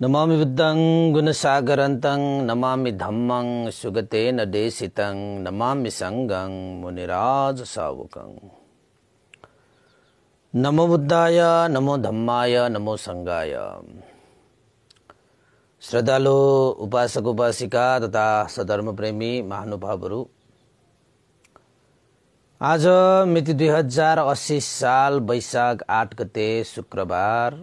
नमामि बुद्धं गुणसागरन्तं नमामि धम्मं सुगतेन देशितं नमामि सङ्गं मुनिराजसावकं नमो बुद्धाय नमो धम्माय नमो सङ्गाय। श्रद्धालु उपासक उपासिका तथा सधर्मप्रेमी महानुभावहरू। आज मिति दुई हजार अस्सी साल वैशाख आठ गते शुक्रबार।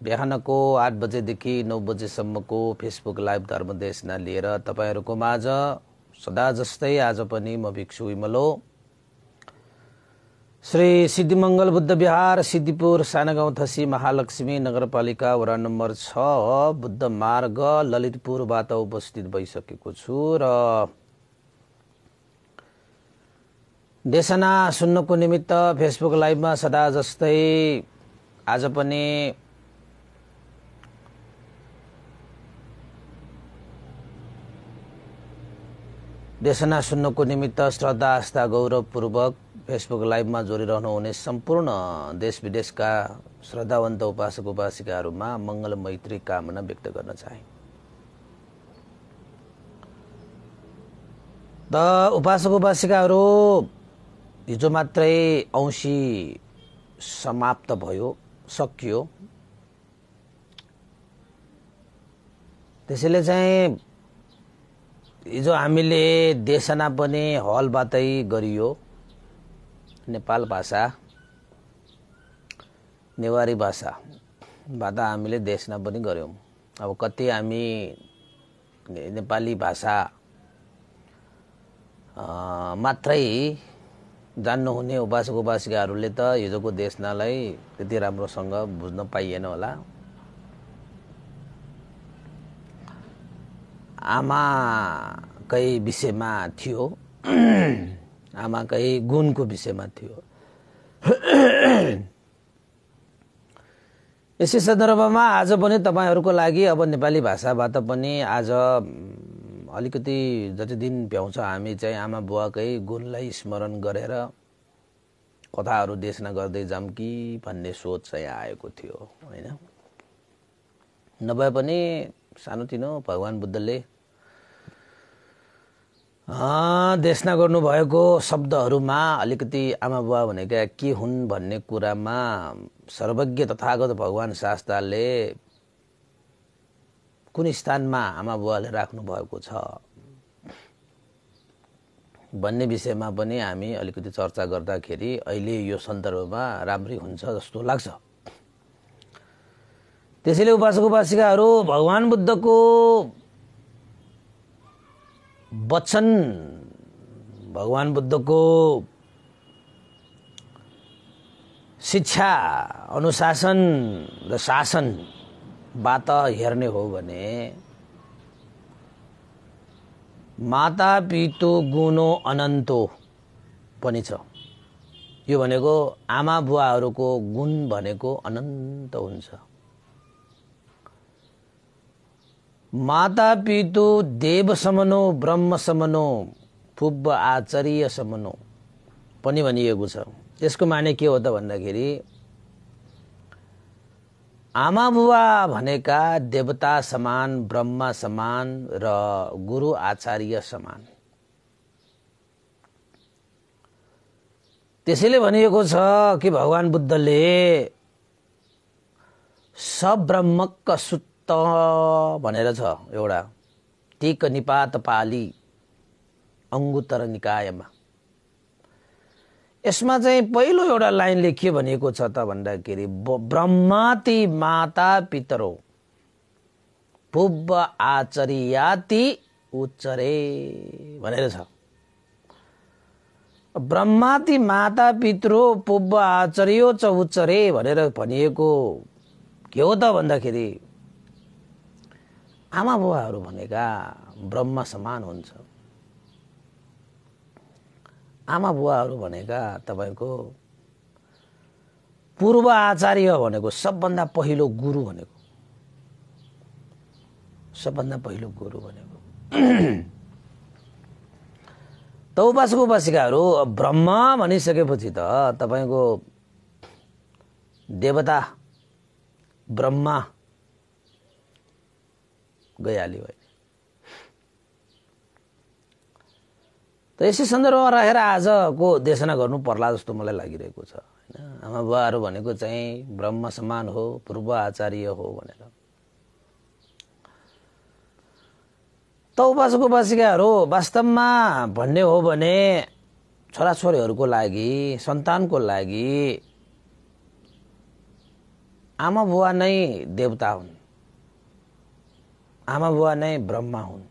बिहानको आठ बजेदेखि नौ बजेसम्मको फेसबुक लाइभ धर्मदेशना लिएर तपाईँहरूको माझ सदा जस्तै आज पनि म भिक्षु विमलो। श्री सिद्धिमङ्गल बुद्ध विहार सिद्धिपुर सानागाउँ थसी महालक्ष्मी नगरपालिका वडा नम्बर छ बुद्ध मार्ग ललितपुरबाट उपस्थित भइसकेको छु र देशना सुन्नको निमित्त फेसबुक लाइभमा सदा जस्तै आज पनि देशना सुन्नको निमित्त श्रद्धा आस्था गौरवपूर्वक फेसबुक लाइभमा जोडिरहनुहुने सम्पूर्ण देश विदेशका श्रद्धावन्त उपासक उपासिकाहरूमा मङ्गल मैत्री कामना व्यक्त गर्न चाहे। त उपासक उपासिकाहरू हिजो मात्रै औँसी समाप्त भयो सकियो। त्यसैले चाहिँ हिजो हामीले देशना पनि हलबाटै गरियो। नेपाल भाषा नेवारी भाषाबाट हामीले देशना पनि गऱ्यौँ। अब कति हामी नेपाली भाषा मात्रै जान्नुहुने उपासक उपासिकाहरूले त हिजोको देशनालाई त्यति राम्रोसँग बुझ्न पाइएन होला। आमाकै विषयमा थियो। आमाकै गुणको विषयमा थियो। यसै सन्दर्भमा आज पनि तपाईँहरूको लागि अब नेपाली भाषाबाट पनि आज अलिकति जति दिन भ्याउँछ हामी चाहिँ आमा बुवाकै गुणलाई स्मरण गरेर कथाहरू देशना गर्दै जाऊँ कि भन्ने सोच चाहिँ आएको थियो होइन? नभए पनि सानोतिनो भगवान् बुद्धले। देशना गर्नुभएको शब्दहरूमा अलिकति आमा बुवा भनेका के हुन् भन्ने कुरामा सर्वज्ञ तथागत भगवान् शास्त्रले कुन स्थानमा आमा बुवाले राख्नु भएको छ। भन्ने विषयमा पनि हामी अलिकति चर्चा गर्दाखेरि अहिले यो सन्दर्भमा राम्रै हुन्छ जस्तो लाग्छ। त्यसैले उपासक उपासिकाहरू भगवान् बुद्धको वचन भगवान् बुद्धको शिक्षा अनुशासन र शासनबाट हेर्ने हो भने माता पितो गुणो अनन्तो पनि छ। यो भनेको आमा बुवाहरूको गुण भनेको अनन्त हुन्छ। माता पितु देव समनो ब्रह्म समनो फुब्ब आचार्य समनो पनि भनिएको छ। यसको माने के हो त भन्दाखेरि आमा बुबा भनेका देवता समान ब्रह्मा समान र गुरु आचार्य समान। त्यसैले भनिएको छ कि भगवान् बुद्धले सब्रह्मक सुत्त भनेर छ एउटा। टिक निपात पाली अङ्गुत्तर निकायमा। यसमा चाहिँ पहिलो एउटा लाइनले के भनेको छ त भन्दाखेरि ब्रह्माति माता पितरो पुब्ब आचर्याति उच्चरे भनेर छ। ब्रह्माति माता पितरो पुब्ब आचर्यो च उच्चरे भनेर भनिएको के हो त भन्दाखेरि आमा बुवाहरू भनेका ब्रह्म समान हुन्छ आमा बुवाहरू भनेका तपाईँको पूर्व आचार्य भनेको सबभन्दा पहिलो गुरु भनेको सबभन्दा पहिलो गुरु भनेको त उपासक उपासिकाहरू ब्रह्म भनिसकेपछि त तपाईँको देवता ब्रह्मा गइहाल्यो अहिले त यसै सन्दर्भमा राखेर आजको देशना गर्नु पर्ला जस्तो मलाई लागिरहेको छ होइन आमा बुवाहरू भनेको चाहिँ ब्रह्म समान हो पूर्व आचार्य हो भनेर त उपासक उपासिकाहरू वास्तवमा भन्ने हो भने छोराछोरीहरूको लागि सन्तानको लागि आमा बुवा नै देवता हुन् आमा बुवा नै ब्रह्मा हुन्।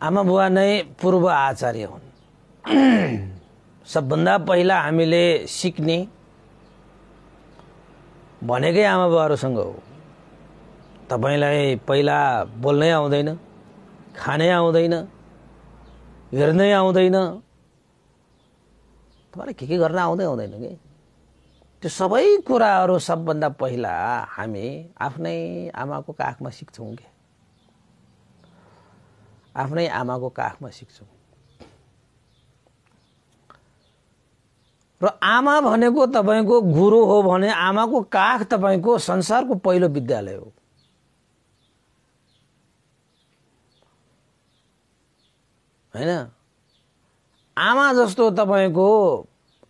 आमा बुवा नै पूर्व आचार्य हुन्। सबभन्दा पहिला हामीले सिक्ने भनेकै आमा बुवाहरूसँग हो। तपाईँलाई पहिला बोल्नै आउँदैन खानै आउँदैन हेर्नै आउँदैन। तपाईँलाई के के गर्न आउँदै आउँदैन कि? त्यो सबै कुराहरू सबभन्दा पहिला हामी आफ्नै आमाको काखमा सिक्छौँ क्या आफ्नै आमाको काखमा सिक्छौँ। र आमा भनेको तपाईँको गुरु हो भने आमाको काख तपाईँको संसारको पहिलो विद्यालय हो। होइन? आमा जस्तो तपाईँको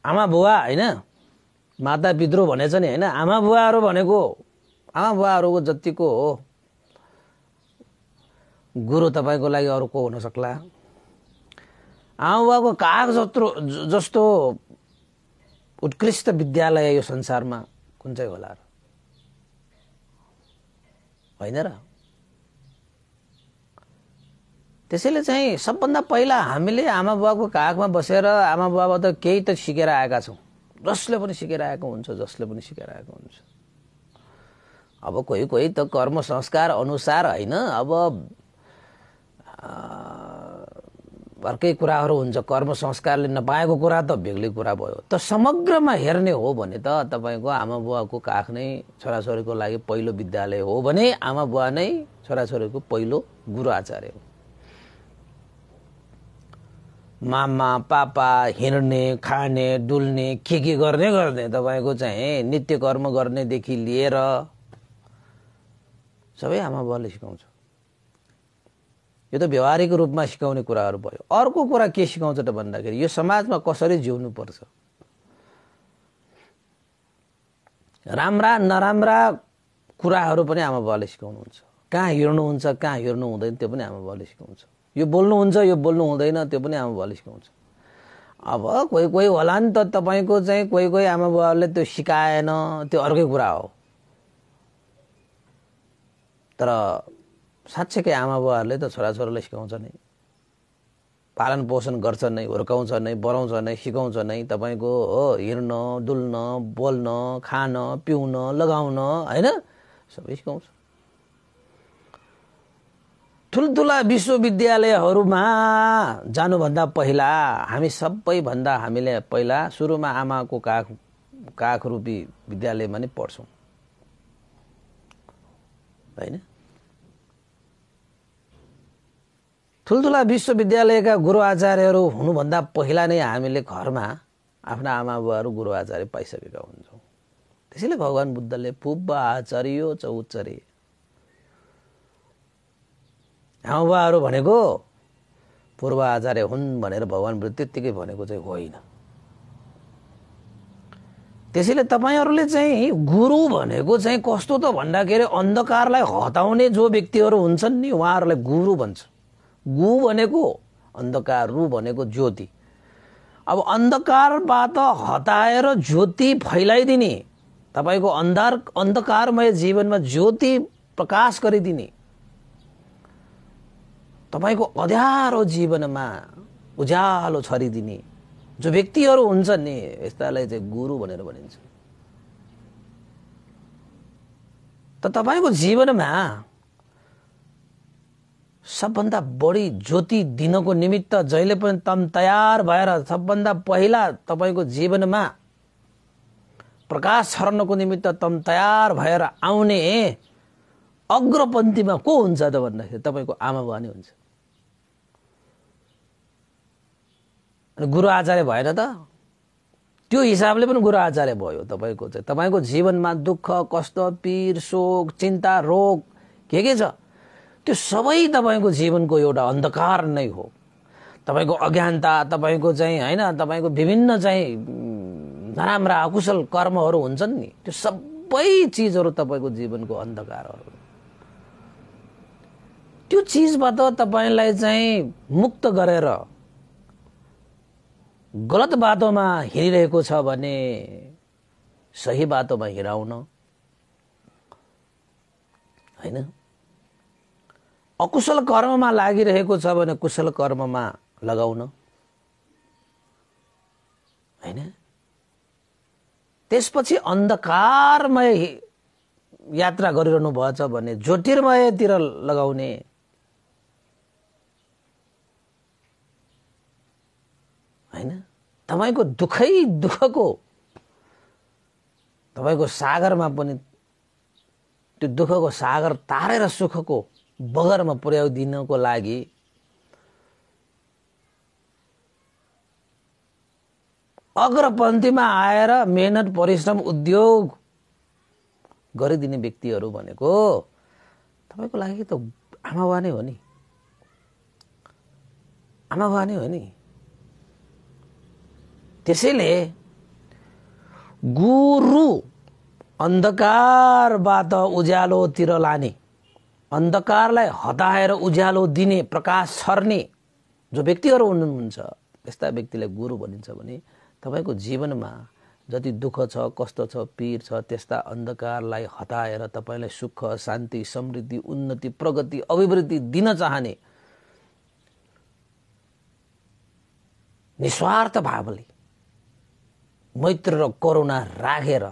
आमा बुवा होइन? माता पितृ भनेछ नि होइन? आमा बुवाहरू भनेको आमा बुवाहरूको जतिको हो। गुरु तपाईँको लागि अरू को हुन सक्ला? आमा बुवाको काग जत्रो जस्तो उत्कृष्ट विद्यालय यो संसारमा। कुन चाहिँ होला र? होइन र? त्यसैले चाहिँ सबभन्दा पहिला हामीले आमा बुवाको काखमा बसेर आमा बुवाबाट केही त सिकेर आएका छौँ। जसले पनि सिकेर आएको हुन्छ जसले पनि सिकेर आएको हुन्छ। अब कोही कोही त कर्म संस्कार अनुसार होइन अब अर्कै कुराहरू हुन्छ। कर्म संस्कारले नपाएको कुरा त बेग्लै कुरा भयो। त समग्रमा हेर्ने हो भने त तपाईँको आमा बुवाको काख नै छोराछोरीको लागि पहिलो विद्यालय हो भने आमा बुवा नै छोराछोरीको पहिलो गुरु आचार्य हो। मामा पापा हिँड्ने खाने डुल्ने के के गर्ने गर्ने तपाईँको चाहिँ नित्य कर्म गर्नेदेखि लिएर सबै आमा बुवाले सिकाउँछ। यो त व्यवहारिक रूपमा सिकाउने कुराहरू भयो। अर्को कुरा के सिकाउँछ त भन्दाखेरि यो समाजमा कसरी जिउनु पर्छ राम्रा नराम्रा कुराहरू पनि आमा बाबाले सिकाउनुहुन्छ। कहाँ हिँड्नुहुन्छ कहाँ हिँड्नु हुँदैन त्यो पनि आमा बाबाले सिकाउँछ। यो बोल्नुहुन्छ यो बोल्नु हुँदैन त्यो पनि आमा बाबाले सिकाउँछ। अब कोही कोही होला नि त तपाईँको चाहिँ कोही कोही आमा बाबाले त्यो सिकाएन त्यो अर्कै कुरा हो। तर साँच्चैकै आमा बुवाहरूले त छोराछोरीलाई सिकाउँछ नै। पालन पोषण गर्छ नै हुर्काउँछ नै बढाउँछ नै सिकाउँछ नै तपाईँको हो हिँड्न डुल्न बोल्न खान पिउन लगाउन होइन? सबै सिकाउँछ। ठुल्ठुला विश्वविद्यालयहरूमा जानुभन्दा पहिला हामी सबैभन्दा हामीले पहिला सुरुमा आमाको काख काख रूपी विद्यालयमा नै पढ्छौँ। होइन? ठुल्ठुला विश्वविद्यालयका गुरु आचार्यहरू हुनुभन्दा पहिला नै हामीले घरमा आफ्ना आमा बुवाहरू गुरु आचार्य पाइसकेका हुन्छौँ। त्यसैले भगवान् बुद्धले पुब्ब आचार्य च बुवाहरू भनेको पूर्व आचार्य हुन् भनेर भगवान् बुद्ध त्यत्तिकै भनेको चाहिँ होइन त्यसैले तपाईँहरूले चाहिँ गुरु भनेको चाहिँ कस्तो त भन्दाखेरि अन्धकारलाई हटाउने जो व्यक्तिहरू हुन्छन् नि उहाँहरूलाई गुरु भन्छ गु भनेको अन्धकार रु भनेको ज्योति अब अन्धकारबाट हटाएर ज्योति फैलाइदिने तपाईँको अन्धार अन्धकारमय जीवनमा ज्योति प्रकाश गरिदिने तपाईँको अध्यारो जीवनमा उज्यालो छरिदिने जो व्यक्तिहरू हुन्छन् नि यस्तालाई चाहिँ गुरु भनेर भनिन्छ। त तपाईँको जीवनमा सबभन्दा बढी ज्योति दिनको निमित्त जहिले पनि तम तयार भएर सबभन्दा पहिला तपाईँको जीवनमा प्रकाश छर्नको निमित्त तम तयार भएर आउने अग्रपन्थीमा को हुन्छ त भन्दाखेरि तपाईँको आमा बुवा नै हुन्छ। गुरु आचार्य भएन त? त्यो हिसाबले पनि गुरु आचार्य भयो तपाईँको चाहिँ। तपाईँको जीवनमा दुःख कष्ट पीर शोक चिन्ता रोग के के छ? त्यो सबै तपाईँको जीवनको एउटा अन्धकार नै हो। तपाईँको अज्ञानता तपाईँको चाहिँ होइन तपाईँको विभिन्न चाहिँ नराम्रा अकुशल कर्महरू हुन्छन् नि। त्यो सबै चिजहरू तपाईँको जीवनको अन्धकारहरू। त्यो चिजबाट तपाईँलाई चाहिँ मुक्त गरेर गलत बाटोमा हिँडिरहेको छ भने सही बाटोमा हिँडाउन। होइन? अकुशल कर्ममा लागिरहेको छ भने कुशल कर्ममा लगाउन। होइन? त्यसपछि अन्धकारमय यात्रा गरिरहनु भएछ भने ज्योतिर्मयतिर लगाउने होइन? तपाईँको दुःखै दुःखको तपाईँको सागरमा पनि त्यो दुःखको सागर तारेर सुखको बगरमा पुर्याइदिनको लागि अग्रपन्थीमा आएर मेहनत परिश्रम उद्योग गरिदिने व्यक्तिहरू भनेको तपाईँको लागि त आमा बुवा नै हो नि। आमा बुवा नै हो नि। त्यसैले गुरु अन्धकारबाट उज्यालोतिर लाने अन्धकारलाई हटाएर उज्यालो दिने प्रकाश छर्ने जो व्यक्तिहरू हुनुहुन्छ त्यस्ता व्यक्तिलाई गुरु भनिन्छ भने तपाईँको जीवनमा जति दुःख छ कष्ट छ पीर छ त्यस्ता अन्धकारलाई हटाएर तपाईँलाई सुख शान्ति समृद्धि उन्नति प्रगति अभिवृद्धि दिन चाहने निस्वार्थ भावले मैत्र र करुणा राखेर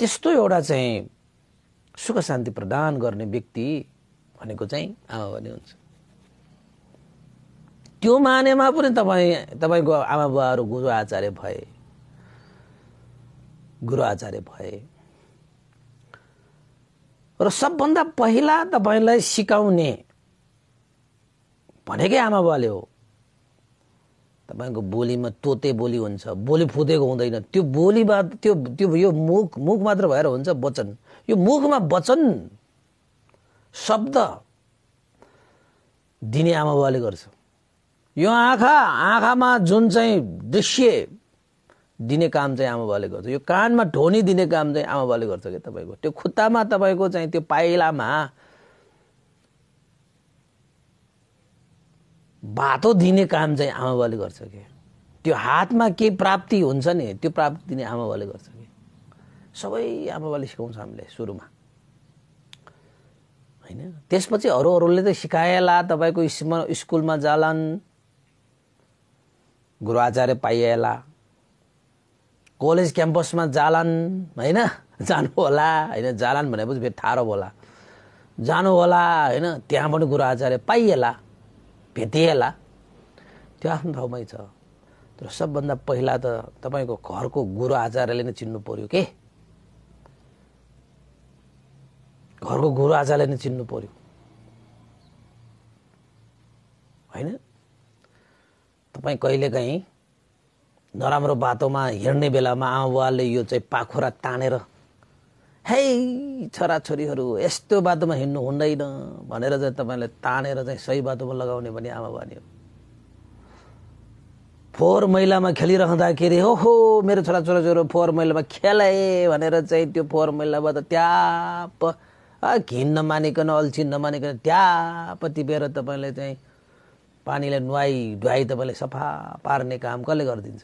त्यस्तो एउटा चाहिँ सुख शान्ति प्रदान गर्ने व्यक्ति भनेको चाहिँ आमा भने हुन्छ त्यो मानेमा पनि तपाईँ तपाईँको आमा बुवाहरू गुरु आचार्य भए गुरु आचार्य भए र सबभन्दा पहिला तपाईँलाई सिकाउने भनेकै आमा बुवाले हो। तपाईँको बोलीमा तोते बोली हुन्छ बोली फुदेको हुँदैन। त्यो बोलीबाट त्यो त्यो यो मुख मुख मात्र भएर हुन्छ वचन। यो मुखमा वचन शब्द दिने आमा बुवाले गर्छ। यो आँखा आँखामा जुन चाहिँ दृश्य दिने काम चाहिँ आमा बाले गर्छ। यो कानमा ढोनी दिने काम चाहिँ आमा बाले गर्छ क्या तपाईँको। त्यो खुट्टामा तपाईँको चाहिँ त्यो पाइलामा बाटो दिने काम चाहिँ आमा बाले गर्छ कि? त्यो हातमा के प्राप्ति हुन्छ नि त्यो प्राप्ति दिने आमा बाले गर्छ कि? सबै आमा बाले सिकाउँछ हामीले सुरुमा। होइन? त्यसपछि अरू अरूले त सिकाएला तपाईँको स्कुलमा जालान् गुरु आचार्य पाइएला कलेज क्याम्पसमा जालान् होइन? जानु होला होइन? जालान् भनेपछि फेरि ठाडो होला। जानु होला होइन? त्यहाँ पनि गुरु आचार्य पाइएला। भेटिएला त्यो आफ्नो ठाउँमै छ। तर सबभन्दा पहिला त तपाईँको घरको गुरु आचार्यले नै चिन्नु पर्यो के? घरको गुरु आचार्यले नै चिन्नु पर्यो। होइन? तपाईँ कहिलेकाहीँ नराम्रो बाटोमा हिँड्ने बेलामा आमा बुवाले यो चाहिँ पाखुरा तानेर है छोराछोरीहरू यस्तो बाटोमा हिँड्नु हुँदैन भनेर चाहिँ तपाईँलाई तानेर चाहिँ सही बाटोमा लगाउने भने आमा हो फोहोर मैलामा खेलिरहँदाखेरि हो हो मेरो छोराछोरीहरू फोहोर मैलामा खेले भनेर चाहिँ त्यो फोहोर मैलाबाट ट्याप घिन नमानिकन अल्छी नमानिकन ट्याप टिपेर तपाईँले चाहिँ पानीले नुहाई धुवाई तपाईँले सफा पार्ने काम कसले गरिदिन्छ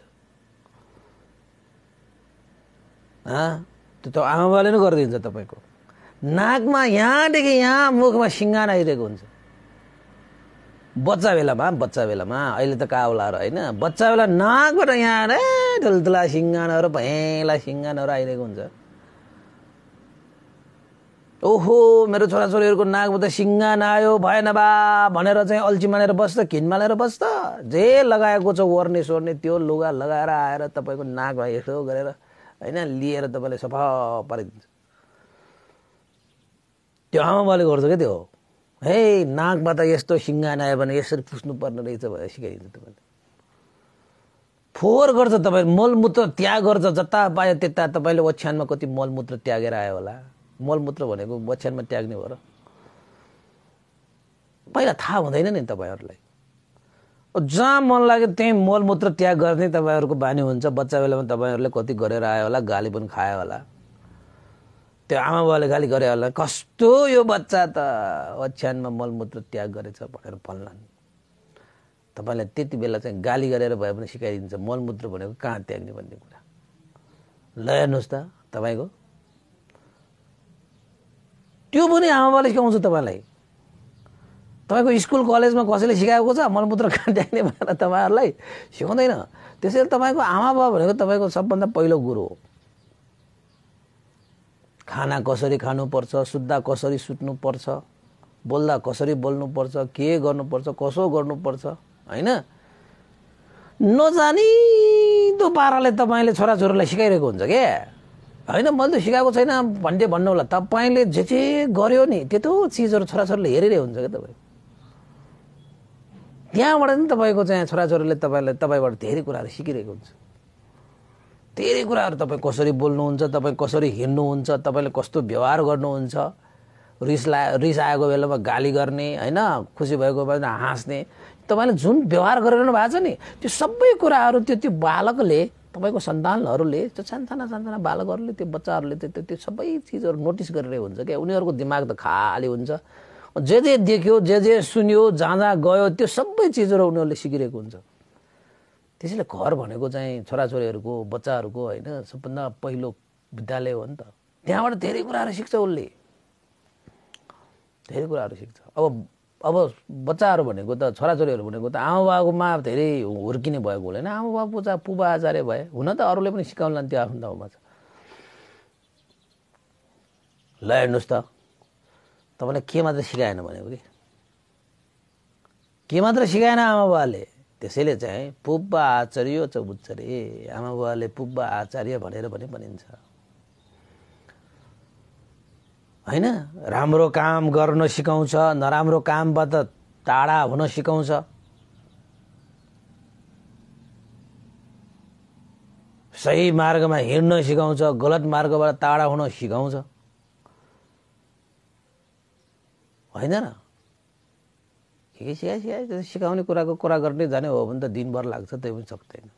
त्यो त आमाबाले नै गरिदिन्छ तपाईँको। नाकमा यहाँदेखि यहाँ मुखमा सिङ्गान आइरहेको हुन्छ। बच्चा बेलामा बच्चा बेलामा अहिले त काउलाहरू होइन बच्चा बेला नाकबाट यहाँ ठुल्ठुला सिङ्गानहरू भएला सिङ्गानहरू आइरहेको हुन्छ। ओहो मेरो छोराछोरीहरूको नाकबाट सिङ्गान आयो भएन बा भनेर चाहिँ अल्छी मानेर बस्छ खिन मानेर बस्छ। जे लगाएको छ ओर्ने सोर्ने त्यो लुगा लगाएर आएर तपाईँको नाकमा यसो गरेर होइन लिएर तपाईँले सफा पारिदिन्छ। त्यो आमाबाले गर्छ क्या त्यो? हे नाकबाट यस्तो सिङ्गान आयो भने यसरी पुस्नु पर्ने रहेछ भनेर सिकाइदिन्छ तपाईँले। फोहोर गर्छ तपाईँ मलमूत्र त्याग गर्छ जता पायो त्यता तपाईँले ओछ्यानमा कति मलमूत्र त्यागेर आयो होला। मलमूत्र भनेको ओछ्यानमा त्याग्ने हो र। पहिला थाहा हुँदैन नि तपाईँहरूलाई। जहाँ मन लाग्यो त्यहीँ मलमूत्र त्याग गर्ने तपाईँहरूको बानी हुन्छ। बच्चा बेलामा तपाईँहरूले कति गरेर आयो होला गाली पनि खायो होला। त्यो आमा बाबाले गाली गरे होला। कस्तो यो बच्चा त! ओछ्यानमा मलमूत्र त्याग गरेछ भनेर भन्लान्। तपाईँलाई त्यति बेला चाहिँ गाली गरेर भए पनि सिकाइदिन्छ। मलमूत्र भनेको कहाँ त्याग्ने भन्ने कुरा। ल हेर्नुहोस् त तपाईँको। त्यो पनि आमाबाले सिकाउँछ तपाईँलाई। तपाईँको स्कुल कलेजमा कसैले सिकाएको छ? मलमूत्र कहाँ त्याग्ने भनेर तपाईँहरूलाई सिकाउँदैन त्यसैले तपाईँको आमा बाबा भनेको तपाईँको सबभन्दा पहिलो गुरु हो। खाना कसरी खानुपर्छ सुत्दा कसरी सुत्नुपर्छ बोल्दा कसरी बोल्नुपर्छ के गर्नुपर्छ कसो गर्नुपर्छ होइन? नजानिदो पाराले तपाईँले छोराछोरीलाई सिकाइरहेको हुन्छ क्या होइन मैले त सिकाएको छैन। भन्ने भन्नु होला। तपाईँले जे जे गर्यो नि त्यत्रो चिजहरू छोराछोरीले हेरिरहेको हुन्छ क्या तपाईँ? त्यहाँबाट नि तपाईँको चाहिँ छोराछोरीले तपाईँलाई तपाईँबाट धेरै कुराहरू सिकिरहेको हुन्छ। धेरै कुराहरू तपाईँ कसरी बोल्नुहुन्छ तपाईँ कसरी हिँड्नुहुन्छ तपाईँले कस्तो व्यवहार गर्नुहुन्छ रिस ला रिस आएको बेलामा गाली गर्ने होइन खुसी भएको बेलामा हाँस्ने तपाईँले जुन व्यवहार गरिरहनु भएको छ नि त्यो सबै कुराहरू त्यो त्यो बालकले तपाईँको सन्तानहरूले त्यो सानसाना सानसाना बालकहरूले त्यो बच्चाहरूले त्यो त्यो सबै चिजहरू नोटिस गरिरहेको हुन्छ क्या। उनीहरूको दिमाग त खाली हुन्छ। जे जे देख्यो जे जे सुन्यो जहाँ जहाँ गयो त्यो सबै चिजहरू उनीहरूले सिकिरहेको हुन्छ। त्यसैले घर भनेको चाहिँ छोराछोरीहरूको बच्चाहरूको होइन सबभन्दा पहिलो विद्यालय हो नि त। त्यहाँबाट धेरै कुराहरू सिक्छ उसले। धेरै कुराहरू सिक्छ। अब अब बच्चाहरू भनेको त छोराछोरीहरू भनेको त आमा बाबुमा धेरै हुर्किने भएको हुँदैन। आमा बाबु चाहिँ पुबा आचार्य भए हुन त अरूले पनि सिकाउनु त्यो आफ्नो ठाउँमा ल हेर्नुहोस् त। तपाईँलाई के मात्र सिकाएन भनेको कि के मात्र सिकाएन आमा बाबाले त्यसैले चाहिँ पुब्बा आचार्य च रे आमा बाबाले पुब्बा आचार्य भनेर पनि भनिन्छ। होइन? राम्रो काम गर्न सिकाउँछ नराम्रो कामबाट टाढा हुन सिकाउँछ। सही मार्गमा हिँड्न सिकाउँछ गलत मार्गबाट टाढा हुन सिकाउँछ। होइन र। के के सिकाइ सिकाइ सिकाउने कुराको कुरा गर्ने जाने हो भने त दिनभर लाग्छ त्यही पनि सक्दैन।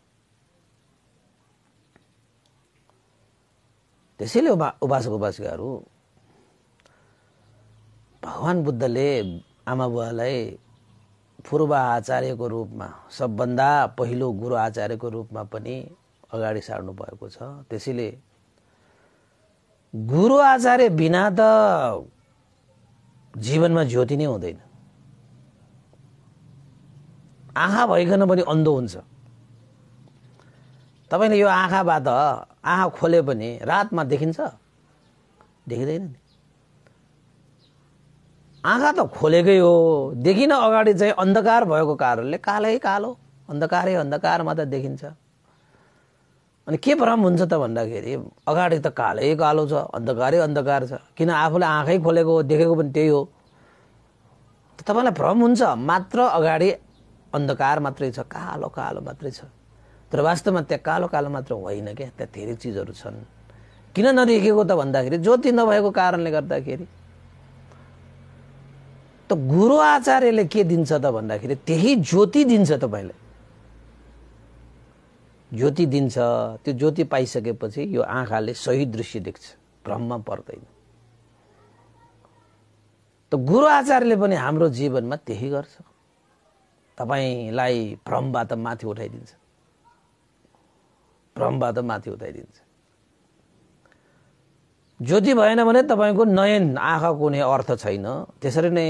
त्यसैले उभा उपासक उपासिकाहरू भगवान् बुद्धले आमा बुवालाई पूर्व आचार्यको रूपमा सबभन्दा पहिलो गुरु आचार्यको रूपमा पनि अगाडि सार्नु भएको छ। त्यसैले गुरु आचार्य बिना त जीवनमा ज्योति नै हुँदैन। आँखा भइकन पनि अन्धो हुन्छ। तपाईँले यो आँखाबाट आँखा खोले पनि रातमा देखिन्छ? देखिँदैन नि। आँखा त खोलेकै हो। देखिन अगाडि चाहिँ अन्धकार भएको कारणले कालै कालो। अन्धकारै अन्धकारमा त देखिन्छ। अनि के भ्रम हुन्छ त भन्दाखेरि अगाडि त कालै कालो छ अन्धकारै अन्धकार छ। किन आफूले आँखै खोलेको देखेको पनि त्यही हो। तपाईँलाई भ्रम हुन्छ मात्र अगाडि अन्धकार मात्रै छ कालो कालो मात्रै छ। तर वास्तवमा त्यहाँ कालो कालो मात्र होइन क्या त्यहाँ धेरै चिजहरू छन्। किन नदेखेको त भन्दाखेरि ज्योति नभएको कारणले गर्दाखेरि। त गुरु आचार्यले के दिन्छ त भन्दाखेरि त्यही ज्योति दिन्छ तपाईँलाई। ज्योति दिन्छ त्यो ज्योति पाइसकेपछि यो आँखाले सही दृश्य देख्छ। भ्रममा पर्दैन। त गुरु आचार्यले पनि हाम्रो जीवनमा त्यही गर्छ। तपाईँलाई भ्रमबाट माथि उठाइदिन्छ। भ्रमबाट माथि उठाइदिन्छ। ज्योति भएन भने तपाईँको नयन आँखा कुनै अर्थ छैन। त्यसरी नै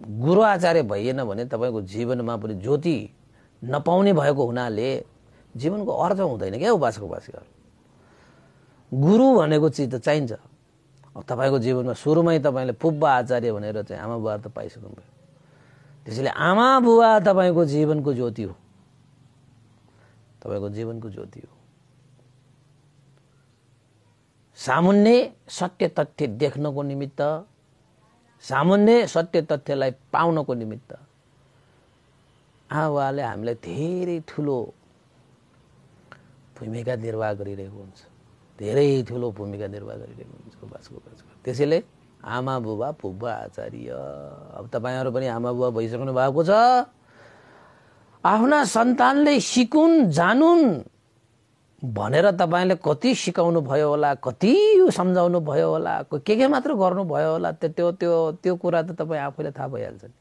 गुरु आचार्य भइएन भने तपाईँको जीवनमा पनि ज्योति नपाउने भएको हुनाले जीवनको अर्थ हुँदैन क्या उपासक उपासिकाहरू गुरु भनेको चिज त चाहिन्छ। तपाईँको जीवनमा सुरुमै तपाईँले पुब्बा आचार्य भनेर चाहिँ आमा बुवा त पाइसक्नुभयो। त्यसैले आमा बुवा तपाईँको जीवनको ज्योति हो। तपाईँको जीवनको ज्योति हो। सामुन्ने सत्य तथ्य देख्नको निमित्त सामुन्ने सत्य तथ्यलाई पाउनको निमित्त आमाबाले हामीलाई धेरै ठुलो भूमिका निर्वाह गरिरहेको हुन्छ। धेरै ठुलो भूमिका निर्वाह गरिरहेको हुन्छ बासको बासको त्यसैले आमा बुबा फुब्बा आचार्य। अब तपाईँहरू पनि आमा बुबा भइसक्नु भएको छ। आफ्ना सन्तानले सिकुन् जानुन् भनेर तपाईँले कति सिकाउनु भयो होला कति सम्झाउनु भयो होला के के मात्र गर्नुभयो होला त्यो त्यो त्यो कुरा त तपाईँ आफैले थाहा भइहाल्छ नि।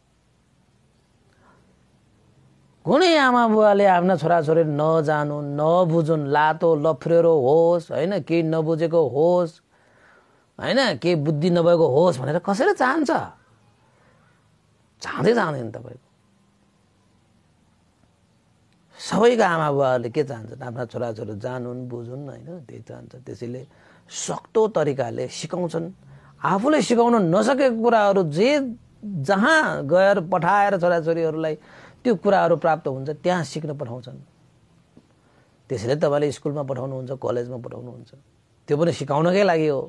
कुनै आमा बुवाले आफ्ना छोराछोरी नजानुन् नबुझुन् लातो लफ्रेरो होस् होइन केही नबुझेको होस् होइन केही बुद्धि नभएको होस् भनेर कसैले चाहन्छ? चाहँदै चाहँदैन तपाईँको। सबैको आमा बुवाहरूले के चाहन्छन् आफ्ना छोराछोरी जानुन् बुझुन् होइन त्यही चाहन्छ। त्यसैले सक्दो तरिकाले सिकाउँछन्। आफूले सिकाउन नसकेको कुराहरू जे जहाँ गएर पठाएर छोराछोरीहरूलाई त्यो कुराहरू प्राप्त हुन्छ त्यहाँ सिक्न पठाउँछन्। त्यसैले तपाईँले स्कुलमा पठाउनुहुन्छ कलेजमा पठाउनुहुन्छ। त्यो पनि सिकाउनकै लागि हो।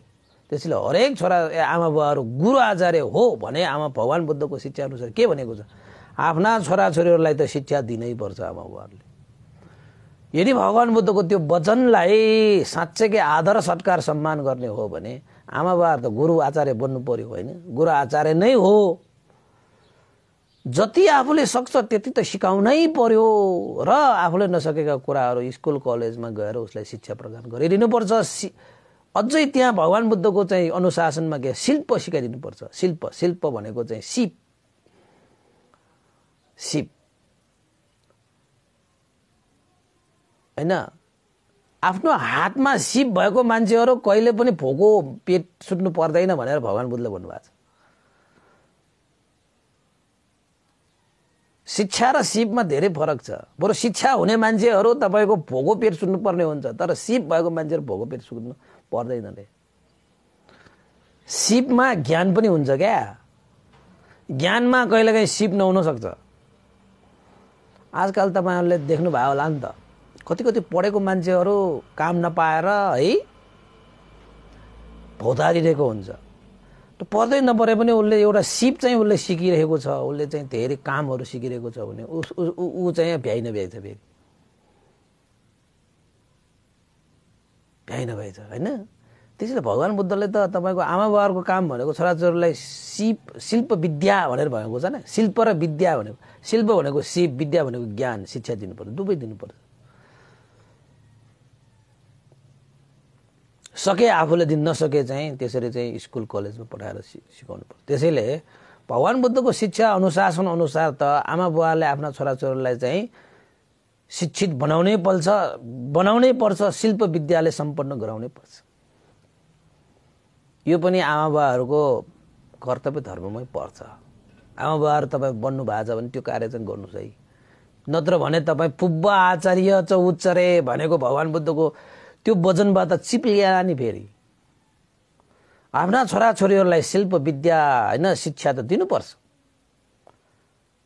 त्यसैले हरेक छोरा आमा बुवाहरू गुरु आचार्य हो भने आमा भगवान् बुद्धको शिक्षा अनुसार के भनेको छ? आफ्ना छोराछोरीहरूलाई त शिक्षा दिनै पर्छ आमा बुवाहरूले यदि भगवान् बुद्धको त्यो वचनलाई साँच्चैकै आदर सत्कार सम्मान गर्ने हो भने आमा बुवाहरू त गुरु आचार्य बन्नु पर्यो होइन। गुरु आचार्य नै हो। जति आफूले सक्छ त्यति त सिकाउनै पर्यो र आफूले नसकेका कुराहरू स्कुल कलेजमा गएर उसलाई शिक्षा प्रदान गरिदिनुपर्छ। सि अझै त्यहाँ भगवान् बुद्धको चाहिँ अनुशासनमा के शिल्प सिकाइदिनुपर्छ। शिल्प शिल्प भनेको चाहिँ सिप। सिप। होइन? आफ्नो हातमा सिप भएको मान्छेहरू कहिले पनि भोको पेट सुत्नु पर्दैन भनेर भगवान् बुद्धले भन्नुभएको छ। शिक्षा र सिपमा धेरै फरक छ। बरु शिक्षा हुने मान्छेहरू तपाईँको भोगो पेट सुत्नुपर्ने हुन्छ तर सिप भएको मान्छेहरू भोगो पेट सुत्नु पर्दैन रे सिपमा ज्ञान पनि हुन्छ क्या। ज्ञानमा कहिलेकाहीँ सिप नहुन सक्छ। आजकल तपाईँहरूले देख्नुभयो होला नि त कति कति पढेको मान्छेहरू काम नपाएर है भौतारिरहेको हुन्छ। पढ्दै नपरे पनि उसले एउटा सिप चाहिँ उसले सिकिरहेको छ। उसले चाहिँ धेरै कामहरू सिकिरहेको छ भने ऊ चाहिँ भ्याइ नभ्याइ छ फेरि। भ्याइ नभ्याइ छ होइन? त्यसैले भगवान् बुद्धले त तपाईँको आमा बाबाहरूको काम भनेको छोराछोरीलाई सिप शिल्प विद्या भनेर भनेको छ नि। शिल्प र विद्या भनेको शिल्प भनेको सिप विद्या भनेको ज्ञान शिक्षा दिनुपर्छ दुवै दिनुपर्छ। सके आफूले दिन नसके चाहिँ त्यसरी चाहिँ स्कुल कलेजमा पठाएर सिकाउनु पर्छ। त्यसैले भगवान् बुद्धको शिक्षा अनुशासन अनुसार त आमा बुवाले आफ्ना छोराछोरीलाई चाहिँ शिक्षित बनाउनै पर्छ बनाउनै पर्छ शिल्प विद्याले सम्पन्न गराउनै पर्छ। यो पनि आमा बुवाहरूको कर्तव्य धर्ममै पर्छ। आमा बुवाहरू तपाईँ बन्नु भएको छ भने त्यो कार्य चाहिँ गर्नुहोस् है। नत्र भने तपाईँ पुब्बा आचार्य च उच्चरे भनेको भगवान् बुद्धको त्यो वजनबाट चिप्लिएर नि फेरि। आफ्ना छोराछोरीहरूलाई शिल्प विद्या होइन शिक्षा त दिनुपर्छ।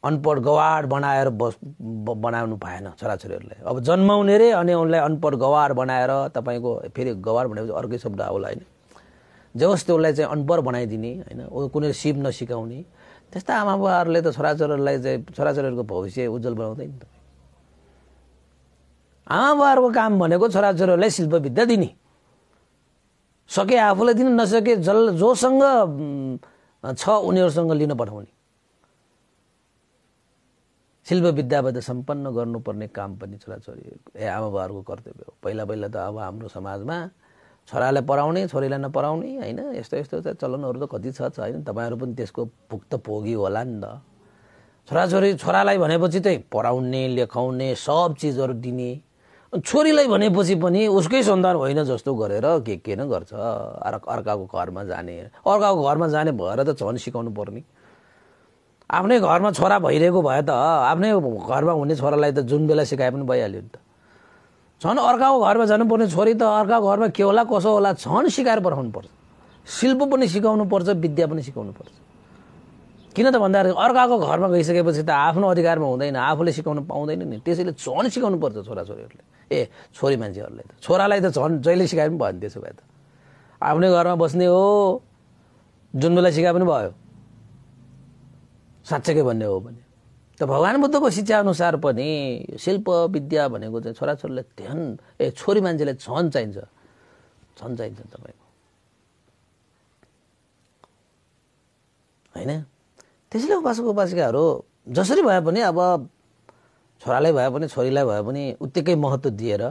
अनपढ गवाड बनाएर बस बनाउनु पाएन छोराछोरीहरूलाई अब जन्माउने रे अनि उनलाई अनपढ गवाड बनाएर तपाईँको फेरि गवाड भनेपछि अर्कै शब्द आउला होइन। जस त्यो उसलाई चाहिँ अनपढ बनाइदिने होइन कुनै सिप नसिकाउने त्यस्ता आमा बाबाहरूले त छोराछोरीहरूलाई चाहिँ छोराछोरीहरूको भविष्य उज्जवल बनाउँदैन त आमा बाबाहरूको काम भनेको छोराछोरीहरूलाई शिल्प विद्या दिने। सके आफूलाई दिन नसके जल जोसँग छ उनीहरूसँग लिन पठाउने। शिल्प विद्याबाट सम्पन्न गर्नुपर्ने काम पनि छोराछोरी ए आमा बाबाहरूको कर्तव्य हो। पहिला पहिला त अब हाम्रो समाजमा छोरालाई पढाउने छोरीलाई नपढाउने होइन? यस्तो यस्तो चलनहरू त कति छ होइन? तपाईँहरू पनि त्यसको भुक्त भोगी होला नि त। छोराछोरी छोरालाई भनेपछि चाहिँ पढाउने लेखाउने सब चिजहरू दिने। छोरीलाई भनेपछि पनि उसकै सन्तान होइन जस्तो गरेर के के न गर्छ? अर्काको घरमा जाने। अर्काको घरमा जाने भएर त झन् सिकाउनु पर्ने। आफ्नै घरमा छोरा भइरहेको भए त आफ्नै घरमा हुने छोरालाई त जुन बेला सिकाए पनि भइहाल्यो नि त। झन् अर्काको घरमा जानुपर्ने छोरी त अर्काको घरमा के होला कसो होला झन् सिकाएर पठाउनु पर्छ शिल्प पनि सिकाउनु पर्छ विद्या पनि सिकाउनु पर्छ। किन त भन्दाखेरि अर्काको घरमा गइसकेपछि त आफ्नो अधिकारमा हुँदैन आफूले सिकाउनु पाउँदैन नि। त्यसैले झन् सिकाउनु पर्छ छोराछोरीहरूले ए छोरी मान्छेहरूलाई त। छोरालाई त झन् जहिले सिकाए पनि भयो नि त्यसो भए त। आफ्नै घरमा बस्ने हो जुन बेला सिकाए पनि भयो। साँच्चैकै भन्ने हो भने। त भगवान् बुद्धको शिक्षा अनुसार पनि शिल्प विद्या भनेको चाहिँ छोराछोरीलाई ध्यान ए छोरी मान्छेलाई झन चाहिन्छ। झन चाहिन्छ तपाईँको। होइन? त्यसैले उपासक उपासिकाहरू जसरी भए पनि अब छोरालाई भए पनि छोरीलाई भए पनि उत्तिकै महत्त्व दिएर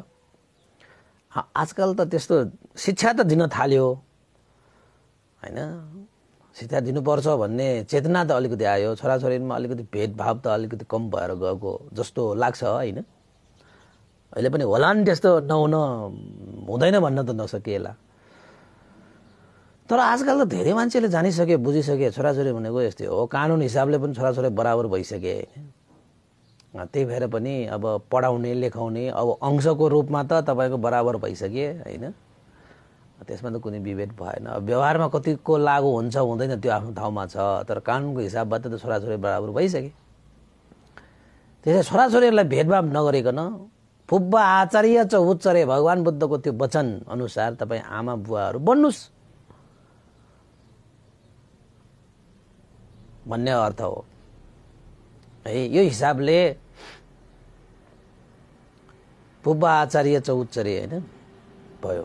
आजकल त त्यस्तो शिक्षा त दिन थाल्यो। होइन? शिक्षा दिनुपर्छ भन्ने चेतना त अलिकति आयो। छोराछोरीमा अलिकति भेदभाव त अलिकति कम भएर गएको जस्तो लाग्छ होइन? अहिले पनि होला नि त्यस्तो नहुन हुँदैन भन्न त नसकिएला। तर आजकल त धेरै मान्छेले जानिसके बुझिसके छोराछोरी भनेको यस्तै हो। कानुन हिसाबले पनि छोराछोरी बराबर भइसके त्यही भएर पनि अब पढाउने लेखाउने अब अंशको रूपमा त तपाईँको बराबर भइसके होइन? त्यसमा त कुनै विभेद भएन। व्यवहारमा कतिको लागु हुन्छ हुँदैन त्यो आफ्नो ठाउँमा छ तर कानुनको हिसाबबाट त छोराछोरी बराबर भइसके त्यसै छोराछोरीहरूलाई भेदभाव नगरिकन फुब्बा आचार्य च उच्चरे भगवान् बुद्धको त्यो वचन अनुसार तपाईँ आमा बुवाहरू बन्नुहोस्। भन्ने अर्थ हो। है यो हिसाबले फुब्बा आचार्य च उच्चरे होइन? भयो।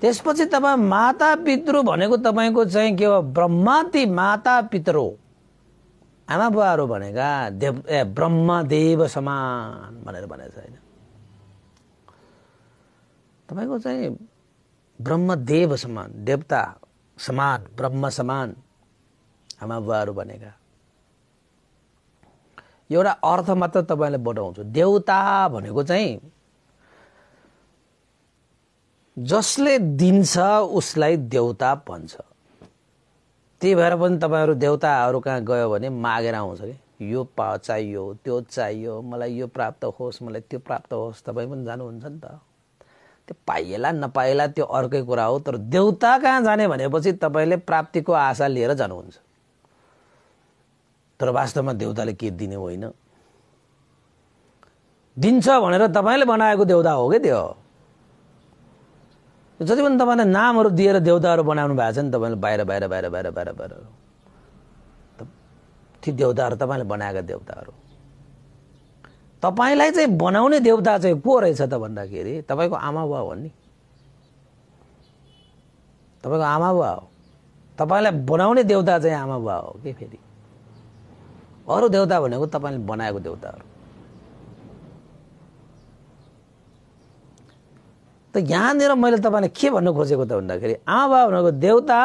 त्यसपछि तपाईँ माता पितृ भनेको तपाईँको चाहिँ के हो? ब्रह्माति माता पितृ आमा बुवाहरू भनेका देव ए ब्रह्मदेव समान भनेर भनेको छ होइन? तपाईँको चाहिँ ब्रह्मदेव समान देवता समान ब्रह्म समान आमा बुवाहरू भनेका। एउटा अर्थ मात्र तपाईँले बताउँछु देवता भनेको चाहिँ जसले दिन्छ उसलाई देउता भन्छ। त्यही भएर पनि तपाईँहरू देउताहरू कहाँ गयो भने मागेर आउँछ कि यो पा चाहियो त्यो चाहियो मलाई यो प्राप्त होस् मलाई त्यो प्राप्त होस् तपाईँ पनि जानुहुन्छ नि त। त्यो पाइएला नपाइएला त्यो अर्कै कुरा हो तर देउता कहाँ जाने भनेपछि तपाईँले प्राप्तिको आशा लिएर जानुहुन्छ। तर वास्तवमा देउताले के दिने होइन? दिन्छ भनेर तपाईँले बनाएको देउता हो क्या त्यो? जति पनि तपाईँले नामहरू दिएर देउताहरू बनाउनु भएको छ नि तपाईँले बाहिर बाहिर बाहिर बाहिर बाहिर बाहिर। ती देउताहरू तपाईँले बनाएका देउताहरू। तपाईँलाई चाहिँ बनाउने देउता चाहिँ को रहेछ त भन्दाखेरि तपाईँको आमा बुवा हो नि। तपाईँको आमा बुवा हो। तपाईँलाई बनाउने देउता चाहिँ आमा बुवा हो कि फेरि? अरू देउता भनेको तपाईँले बनाएको देउताहरू त यहाँनिर मैले तपाईँलाई के भन्नु खोजेको त भन्दाखेरि आमा बाबा भनेको देउता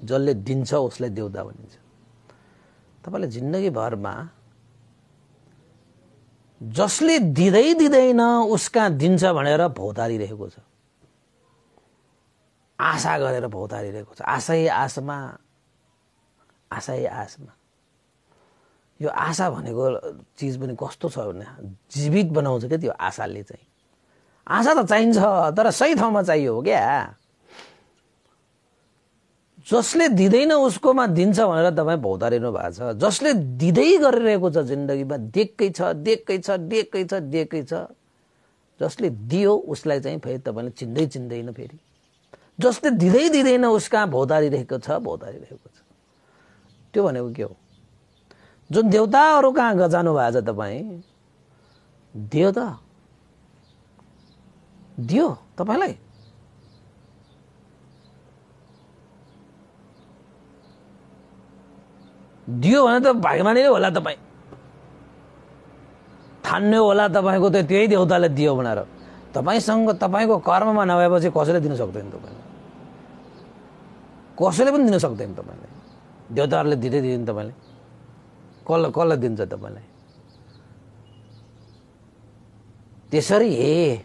जसले दिन्छ उसलाई देउता भनिन्छ। तपाईँले जिन्दगीभरमा जसले दिँदै दिँदैन उसका दिन्छ भनेर भौतारिरहेको छ। आशा गरेर भौतारिरहेको छ। आशै आशमा आशै आशमा। यो आशा भनेको चिज पनि कस्तो छ भने जीवित बनाउँछ क्या त्यो आशाले चाहिँ। आशा त चाहिन्छ तर सही ठाउँमा चाहियो हो क्या। जसले दिँदैन उसकोमा दिन्छ भनेर तपाईँ भौतारिनु भएको छ। जसले दिँदै गरिरहेको छ जिन्दगीमा दिएकै छ दिएकै छ दिएकै छ दिएकै छ। जसले दियो उसलाई चाहिँ फेरि तपाईँले चिन्दै चिन्दैन फेरि। जसले दिँदै दिँदैन उसका भौतारिरहेको छ भौतारिरहेको छ। त्यो भनेको के हो? जुन देउताहरू कहाँ जानु भएको छ तपाईँ? दियो त दियो तपाईँलाई? दियो भने त भागमानी नै होला तपाईँ। ठान्ने होला तपाईँको त त्यही देउताले दियो भनेर। तपाईँसँग तपाईँको कर्ममा नभएपछि कसैले दिन सक्दैन तपाईँले कसैले पनि दिन सक्दैन तपाईँले देउताहरूले दिँदै दिँदैन तपाईँले कसलाई कसलाई दिन्छ तपाईँलाई। त्यसरी हे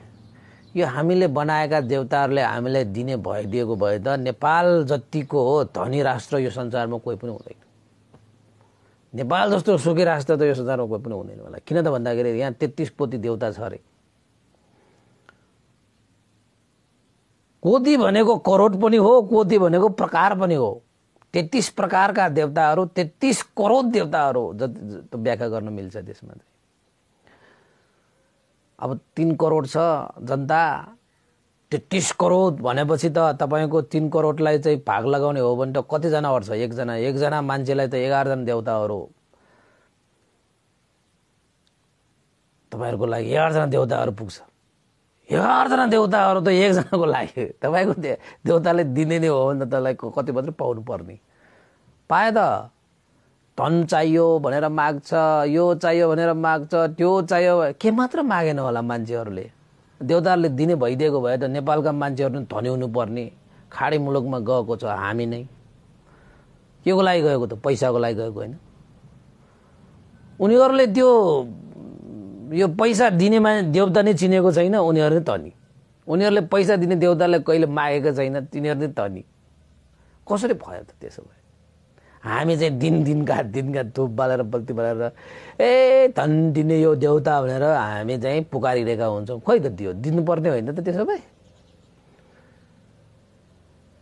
यो हामीले बनाएका देउताहरूले हामीलाई दिने भइदिएको भए त नेपाल जतिको हो धनी राष्ट्र यो संसारमा कोही पनि हुँदैन। नेपाल जस्तो सुखी राष्ट्र त यो संसारमा कोही पनि हुँदैन होला। किन त भन्दाखेरि यहाँ तेत्तिस पोती देउता छ अरे। कोती भनेको करोड पनि हो कोती भनेको प्रकार पनि हो। तेत्तिस प्रकारका देवताहरू तेत्तिस करोड देवताहरू जति व्याख्या गर्न मिल्छ त्यसमा चाहिँ अब तिन करोड छ जनता तेत्तिस करोड भनेपछि त तपाईँको तिन करोडलाई चाहिँ भाग लगाउने हो भने त कतिजना अर्छ एकजना। एकजना मान्छेलाई त एघारजना देवताहरू। तपाईँहरूको लागि एघारजना देउताहरू पुग्छ। एघारजना देउताहरू त एकजनाको लागि तपाईँको देउताले दिने नै हो भने त तपाईँलाई कति मात्रै पाउनु पर्ने पाए त। धन चाहियो भनेर माग्छ यो चाहियो भनेर माग्छ त्यो चाहियो के मात्र मागेन होला मान्छेहरूले। देउताहरूले दिने भइदिएको भए त नेपालका मान्छेहरू धनी हुनुपर्ने। खाडी मुलुकमा गएको छ हामी नै। के को लागि गएको त? पैसाको लागि गएको होइन। उनीहरूले त्यो यो पैसा दिने मा देउता नै चिनेको छैन उनीहरू नै धनी। उनीहरूले पैसा दिने देउतालाई कहिले मागेको छैन तिनीहरू नै धनी। कसरी भयो त त्यसो भए? हामी चाहिँ दिन दिनका दिनका धुप बालेर बल्ती बालेर ए धन दिने यो देउता भनेर हामी चाहिँ पुकारिरहेका हुन्छौँ। खोइ त दियो दिनुपर्ने होइन त त्यसो भए?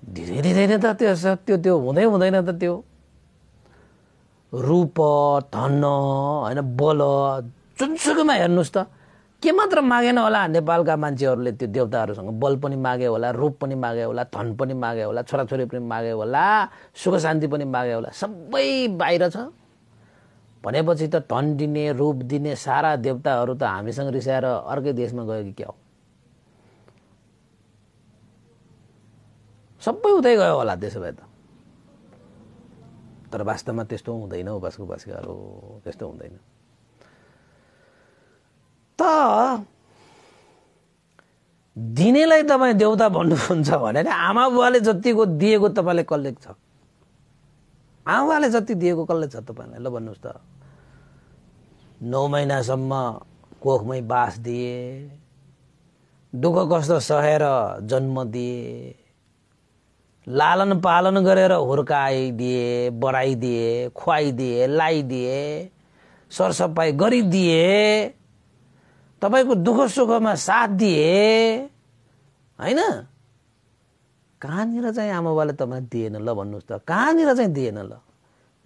धेरै दिँदैन त त्यो त्यो त्यो हुँदै हुँदैन त त्यो। रूप धन होइन बल जुनसुकैमा हेर्नुहोस् त। के मात्र मागेन होला नेपालका मान्छेहरूले त्यो देवताहरूसँग। बल पनि मागे होला रूप पनि मागे होला धन पनि मागे होला छोराछोरी पनि मागे होला सुख शान्ति पनि मागे होला। सबै बाहिर छ। भनेपछि त धन दिने रूप दिने सारा देवताहरू त हामीसँग रिसाएर अर्कै देशमा गयो कि क्या हो? सबै उतै गयो होला त्यसो भए त। तर वास्तवमा त्यस्तो हुँदैन उपासको उपासिकाहरू त्यस्तो हुँदैन। त दिनेलाई तपाईँ देउता भन्नुहुन्छ भने आमा बुवाले जतिको दिएको तपाईँलाई कसले छ। आमा बुवाले जति दिएको कसले छ तपाईँलाई ल भन्नुहोस् त। नौ महिनासम्म कोखमै बास दिए दुःख कष्ट सहेर जन्म दिए लालन पालन गरेर हुर्काइदिए बढाइदिए खुवाइदिए लाइदिए सरसफाइ गरिदिए तपाईँको दुःख सुखमा साथ दिए होइन? कहाँनिर चाहिँ आमा बाबाले तपाईँलाई दिएन ल भन्नुहोस् त। कहाँनिर चाहिँ दिएन ल?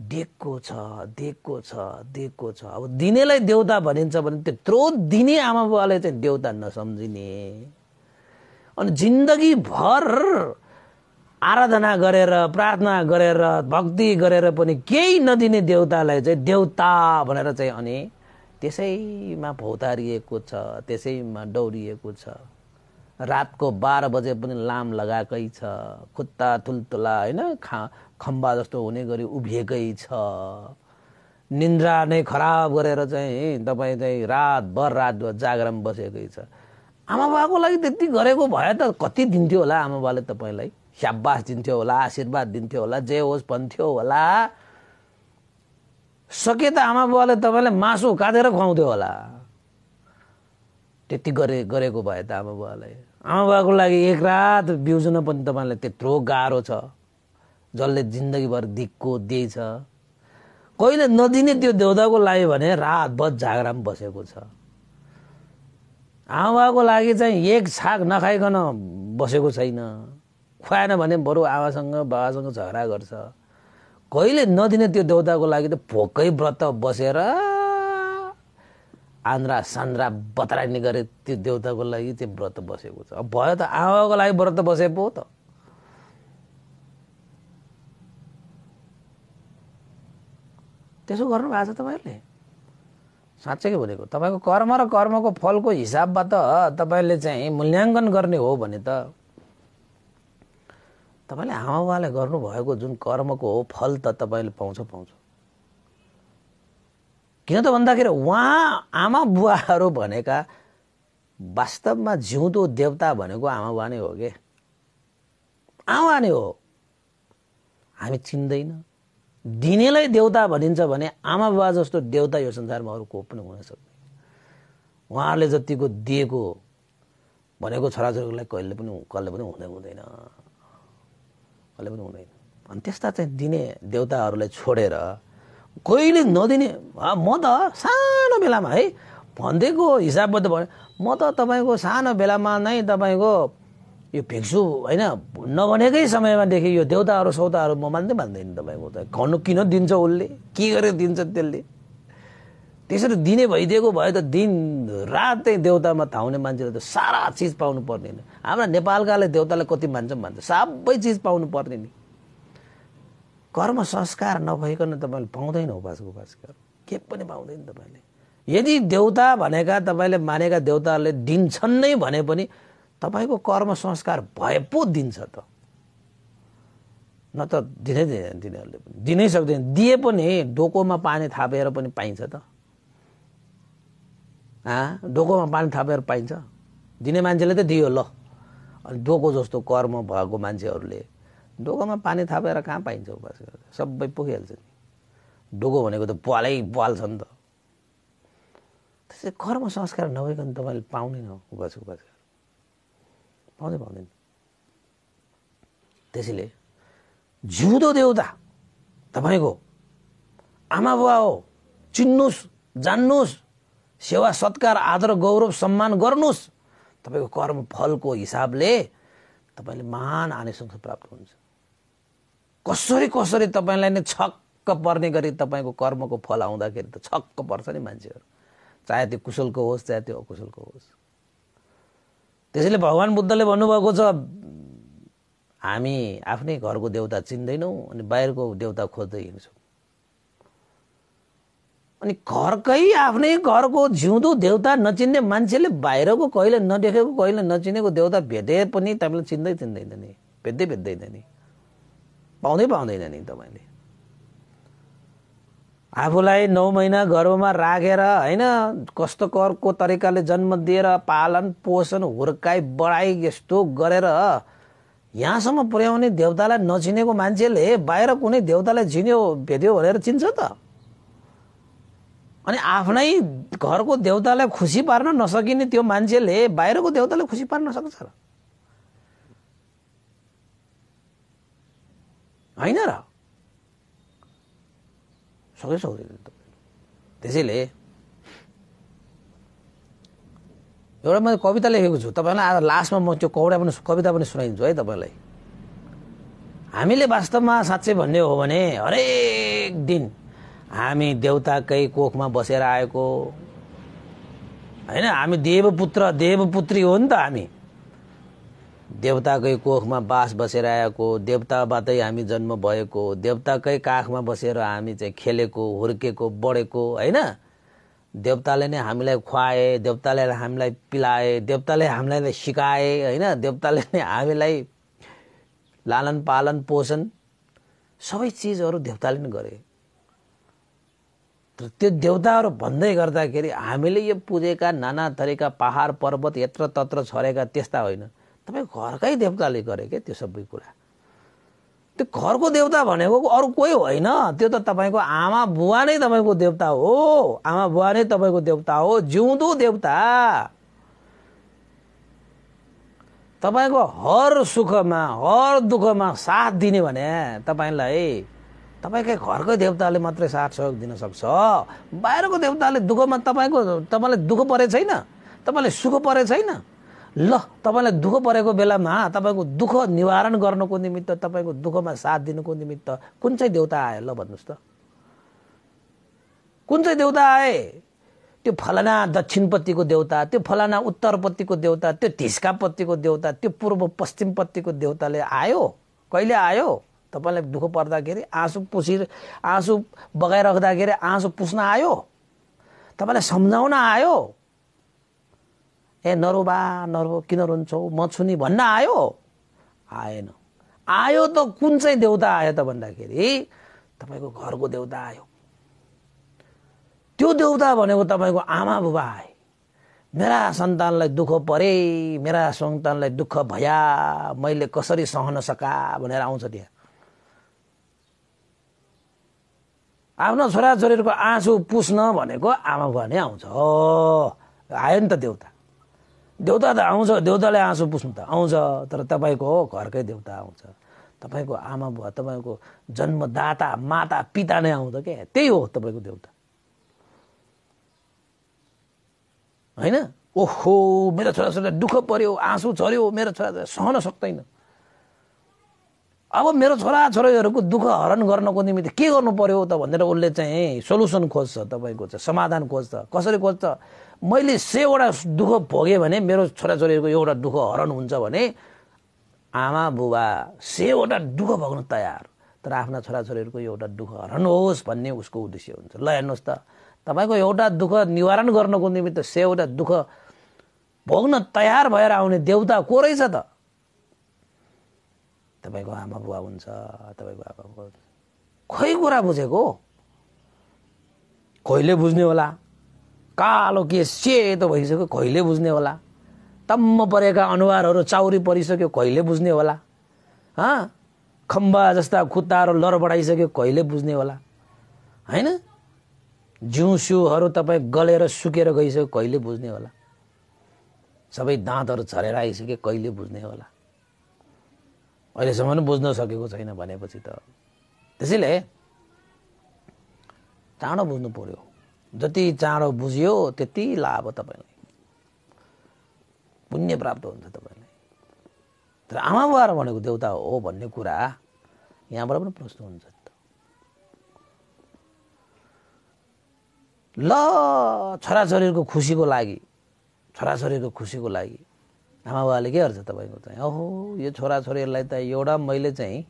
दिएको छ दिएको छ दिएको छ। अब दिनेलाई देउता भनिन्छ भने त्यत्रो दिने आमा चाहिँ देउता नसम्झिने। अनि जिन्दगीभर आराधना गरेर प्रार्थना गरेर भक्ति गरेर पनि केही नदिने देउतालाई चाहिँ देउता भनेर चाहिँ अनि त्यसैमा भौतारिएको छ त्यसैमा डौरिएको छ। रातको बाह्र बजे पनि लाम लगाएकै छ खुट्टा तुलतुला होइन खा खम्बा जस्तो हुने गरी उभिएकै छ। निन्द्रा नै खराब गरेर चाहिँ तपाईँ चाहिँ रातभर रातभर जागराम बसेकै छ। आमा बाबाको लागि त्यति गरेको भए त कति दिन्थ्यो होला आमा बाबाले तपाईँलाई? स्याबास दिन्थ्यो होला आशीर्वाद दिन्थ्यो होला जे होस् भन्थ्यो होला। सके त आमा बुवाले तपाईँलाई मासु काटेर खुवाउँथ्यो होला। त्यति गरे गरेको भए त आमा बुवालाई। आमा बुवाको लागि एक रात बिउजन पनि तपाईँलाई त्यत्रो गाह्रो छ। जसले जिन्दगीभर दिक्को दिएछ। कहिले नदिने त्यो देउदाको लागि भने रातभर जागराम बसेको छ। आमा बाबाको लागि चाहिँ एक छाक नखाइकन बसेको छैन। खुवाएन भने बरु आमासँग बाबासँग झगडा गर्छ। कहिले नदिने त्यो देउताको लागि त भोकै व्रत बसेर आन्द्रा सान्द्रा बतराइने गरे त्यो देउताको लागि चाहिँ व्रत बसेको छ। अब भयो त आमाको लागि व्रत बसे पो त। त्यसो गर्नु भएको छ तपाईँहरूले? साँच्चै भनेको? तपाईँको कर्म र कर्मको फलको हिसाबबाट तपाईँले चाहिँ मूल्याङ्कन गर्ने हो भने त तपाईँले आमा गर्नुभएको जुन कर्मको हो फल त तपाईँले पाउँछ पाउँछ। किन त भन्दाखेरि उहाँ आमा बुवाहरू भनेका वास्तवमा जिउँदो देवता भनेको आमा बुवा नै हो कि? आमा नै हो। हामी चिन्दैन। दिनेलाई देउता भनिन्छ भने आमा बुवा जस्तो देउता यो संसारमा अरू को पनि हुन सक्दैन। उहाँहरूले जतिको दिएको भनेको छोराछोरीलाई कहिले पनि कसले पनि हुँदै हुँदैन। कसले पनि हुँदैन। अनि त्यस्ता चाहिँ दिने देउताहरूलाई छोडेर कहिले नदिने म त सानो बेलामा है भनिदिएको हिसाबबाट भने म त तपाईँको सानो बेलामा नै तपाईँको यो भिक्सु होइन नभनेकै समयमादेखि यो देउताहरू सौताहरू म मान्दै मान्दैन तपाईँको त। गर्नु किन दिन्छ उसले? के गरेर दिन्छ त्यसले? त्यसरी दिने भइदिएको भए त दिन रात चाहिँ देउतामा थाउने मान्छेले त सारा चिज पाउनु पर्ने नि। हाम्रा नेपालकाले देउतालाई कति मान्छौँ भन्छ? सबै चिज पाउनु पर्ने नि। कर्म संस्कार नभइकन तपाईँले पाउँदैन उपासको उपासकार के पनि पाउँदैन तपाईँले। यदि देउता भनेका तपाईँले मानेका देउताहरूले दिन्छन् नै भने पनि तपाईँको कर्म संस्कार भए पो दिन्छ त। न त दिनै दिँदैन तिनीहरूले पनि। दिनै सक्दैन। दिए पनि डोकोमा पानी थापेर पनि पाइन्छ त। डोकोमा पानी थापेर पाइन्छ। दिने मान्छेले त दियो ल। अनि डोको जस्तो कर्म भएको मान्छेहरूले डोकोमा पानी थापेर कहाँ पाइन्छ उपास सबै पुगिहाल्छ नि। डोको भनेको त पालै पाल छ नि त। त्यसै कर्म संस्कार नभइकन तपाईँले पाउँदैन उपास उपास पाउँदै पाउँदैन। त्यसैले जिउँदो देउता तपाईँको आमा बुवा हो चिन्नुहोस् जान्नुहोस् सेवा सत्कार आदर गौरव सम्मान गर्नुहोस्। तपाईँको कर्म फलको हिसाबले तपाईँले महान आनिसंस प्राप्त हुन्छ। कसरी कसरी तपाईँलाई नै छक्क पर्ने गरी तपाईँको कर्मको फल आउँदाखेरि त छक्क पर्छ नि मान्छेहरू। चाहे त्यो कुशलको होस् चाहे त्यो अकुशलको होस्। त्यसैले भगवान् बुद्धले भन्नुभएको छ हामी आफ्नै घरको देउता चिन्दैनौँ अनि बाहिरको देउता खोज्दै हिँड्छौँ। अनि घरकै आफ्नै घरको जिउँदो देउता नचिन्ने मान्छेले बाहिरको कहिले नदेखेको कहिले नचिनेको देउता भेटे पनि तपाईँले चिन्दै चिन्दैन नि। भेट्दै भेट्दैन नि। पाउँदै पाउँदैन नि तपाईँले। आफूलाई नौ महिना गर्भमा राखेर होइन कस्तो करको तरिकाले जन्म दिएर पालन पोषण हुर्काई बढाइ यस्तो गरेर यहाँसम्म पुर्याउने देउतालाई नचिनेको मान्छेले बाहिर कुनै देउतालाई चिन्यो भेट्यो भनेर चिन्छ त। अनि आफ्नै घरको देउतालाई खुसी पार्न नसकिने त्यो मान्छेले बाहिरको देउतालाई खुसी पार्न सक्छ र। होइन र? सकै सक्दैन त्यसैले एउटा मैले कविता लेखेको छु। तपाईँलाई आज लास्टमा म त्यो कौडा पनि कविता पनि सुनाइदिन्छु है तपाईँलाई। हामीले वास्तवमा साँच्चै भन्ने हो भने हरेक दिन हामी देउताकै कोखमा बसेर आएको। होइन हामी देवपुत्र देवपुत्री हो नि त हामी। देवताकै कोखमा बास बसेर आएको देवताबाटै हामी जन्म भएको देवताकै काखमा बसेर हामी चाहिँ खेलेको हुर्केको बढेको होइन? देवताले नै हामीलाई खुवाए देवताले हामीलाई पिलाए देवताले हामीलाई सिकाए होइन? देवताले नै हामीलाई लालन पालन पोषण सबै चिजहरू देवताले नै गरे। त्यो देवताहरू भन्दै गर्दाखेरि हामीले यो पुजेका नाना थरीका पहाड पर्वत यत्र तत्र छरेका त्यस्ता होइन। तपाईँ घरकै देवताले गरे क्या त्यो सबै कुरा? त्यो घरको देउता भनेको अरू कोही होइन। त्यो त तपाईँको आमा बुवा नै तपाईँको देउता हो। आमा बुवा नै तपाईँको देउता हो। जिउँदो देउता तपाईँको हर सुखमा हर दुःखमा साथ दिने भने तपाईँलाई तपाईँकै घरकै देउताले मात्रै साथ सहयोग दिन सक्छ। बाहिरको देउताले दुःखमा तपाईँको तपाईँलाई दुःख परे छैन। तपाईँलाई सुख परे छैन। ल तपाईँलाई दुःख परेको बेलामा तपाईँको दुःख निवारण गर्नको निमित्त तपाईँको दुःखमा साथ दिनुको निमित्त कुन चाहिँ देउता आयो ल भन्नुहोस् त। कुन चाहिँ देउता आए? त्यो फलाना दक्षिणपट्टिको देउता त्यो फलाना उत्तरपट्टिको देउता त्यो ढिस्कापट्टिको देउता त्यो पूर्व पश्चिमपट्टिको देउताले आयो? कहिले आयो? तपाईँलाई दुःख पर्दाखेरि आँसु पुसी आँसु बगाइराख्दाखेरि आँसु पुस्न आयो। तपाईँलाई सम्झाउन आयो। ए नरोबा नरो किन रुन्छौ? म छु नि भन्न आयो। आएन। आयो त कुन चाहिँ देउता आयो त भन्दाखेरि तपाईँको घरको देउता आयो। त्यो देउता भनेको तपाईँको आमा बुबा आए। मेरा सन्तानलाई दुःख परे मेरा सन्तानलाई दुःख भया मैले कसरी सहन सका भनेर आउँछ त्यहाँ। आफ्नो छोराछोरीहरूको आँसु पुस्न भनेको आमा बुवा नै आउँछ। आयो नि त देउता। देउता त आउँछ देउताले आँसु पुस्नु त आउँछ तर तपाईँको घरकै देउता आउँछ। तपाईँको आमा बुवा तपाईँको जन्मदाता माता पिता नै आउँछ क्या त्यही हो तपाईँको देउता। होइन? ओहो मेरो छोराछोरीलाई दुःख पर्यो आँसु झऱ्यो मेरो छोरा सहन सक्दैन अब मेरो छोराछोरीहरूको दुःख हरण गर्नको निमित्त के गर्नु पर्यो त भनेर उसले चाहिँ सोल्युसन खोज्छ तपाईँको चाहिँ समाधान खोज्छ। कसरी खोज्छ? मैले सयवटा दुःख भोगेँ भने मेरो छोराछोरीहरूको एउटा दुःख हरण हुन्छ भने आमा बुबा सयवटा दुःख भोग्न तयार। तर आफ्ना छोराछोरीहरूको एउटा दुःख हरण होस् भन्ने उसको उद्देश्य हुन्छ। ल हेर्नुहोस् त। तपाईँको एउटा दुःख निवारण गर्नको निमित्त से एउटा दुःख भोग्न तयार भएर आउने देउता को रहेछ त? तपाईँको आमा बुवा हुन्छ तपाईँको आमा बुवा खै कुरा बुझेको? कहिले बुझ्ने होला। कालो के सेतो भइसक्यो कहिले बुझ्ने होला। तम्म परेका अनुहारहरू चाउरी परिसक्यो कहिले बुझ्ने होला। हँ? खम्बा जस्ता खुट्टाहरू लर बढाइसक्यो कहिले बुझ्ने होला। होइन? जिउ सिउहरू तपाईँ गलेर सुकेर गइसक्यो कहिले बुझ्ने होला। सबै दाँतहरू छरेर आइसक्यो कहिले बुझ्ने होला। अहिलेसम्म बुझ्न सकेको छैन भनेपछि त। त्यसैले चाँडो बुझ्नु पर्यो। जति चाँडो बुझ्यो त्यति लाभ तपाईँलाई। पुण्य प्राप्त हुन्छ तपाईँलाई। तर आमा बुवा भनेको देउता हो भन्ने कुरा यहाँबाट पनि प्रश्न हुन्छ ल छोराछोरीको खुसीको लागि छोराछोरीको खुसीको लागि आमा बाबाले के गर्छ तपाईँको चाहिँ? ओहो यो छोराछोरीहरूलाई त एउटा मैले चाहिँ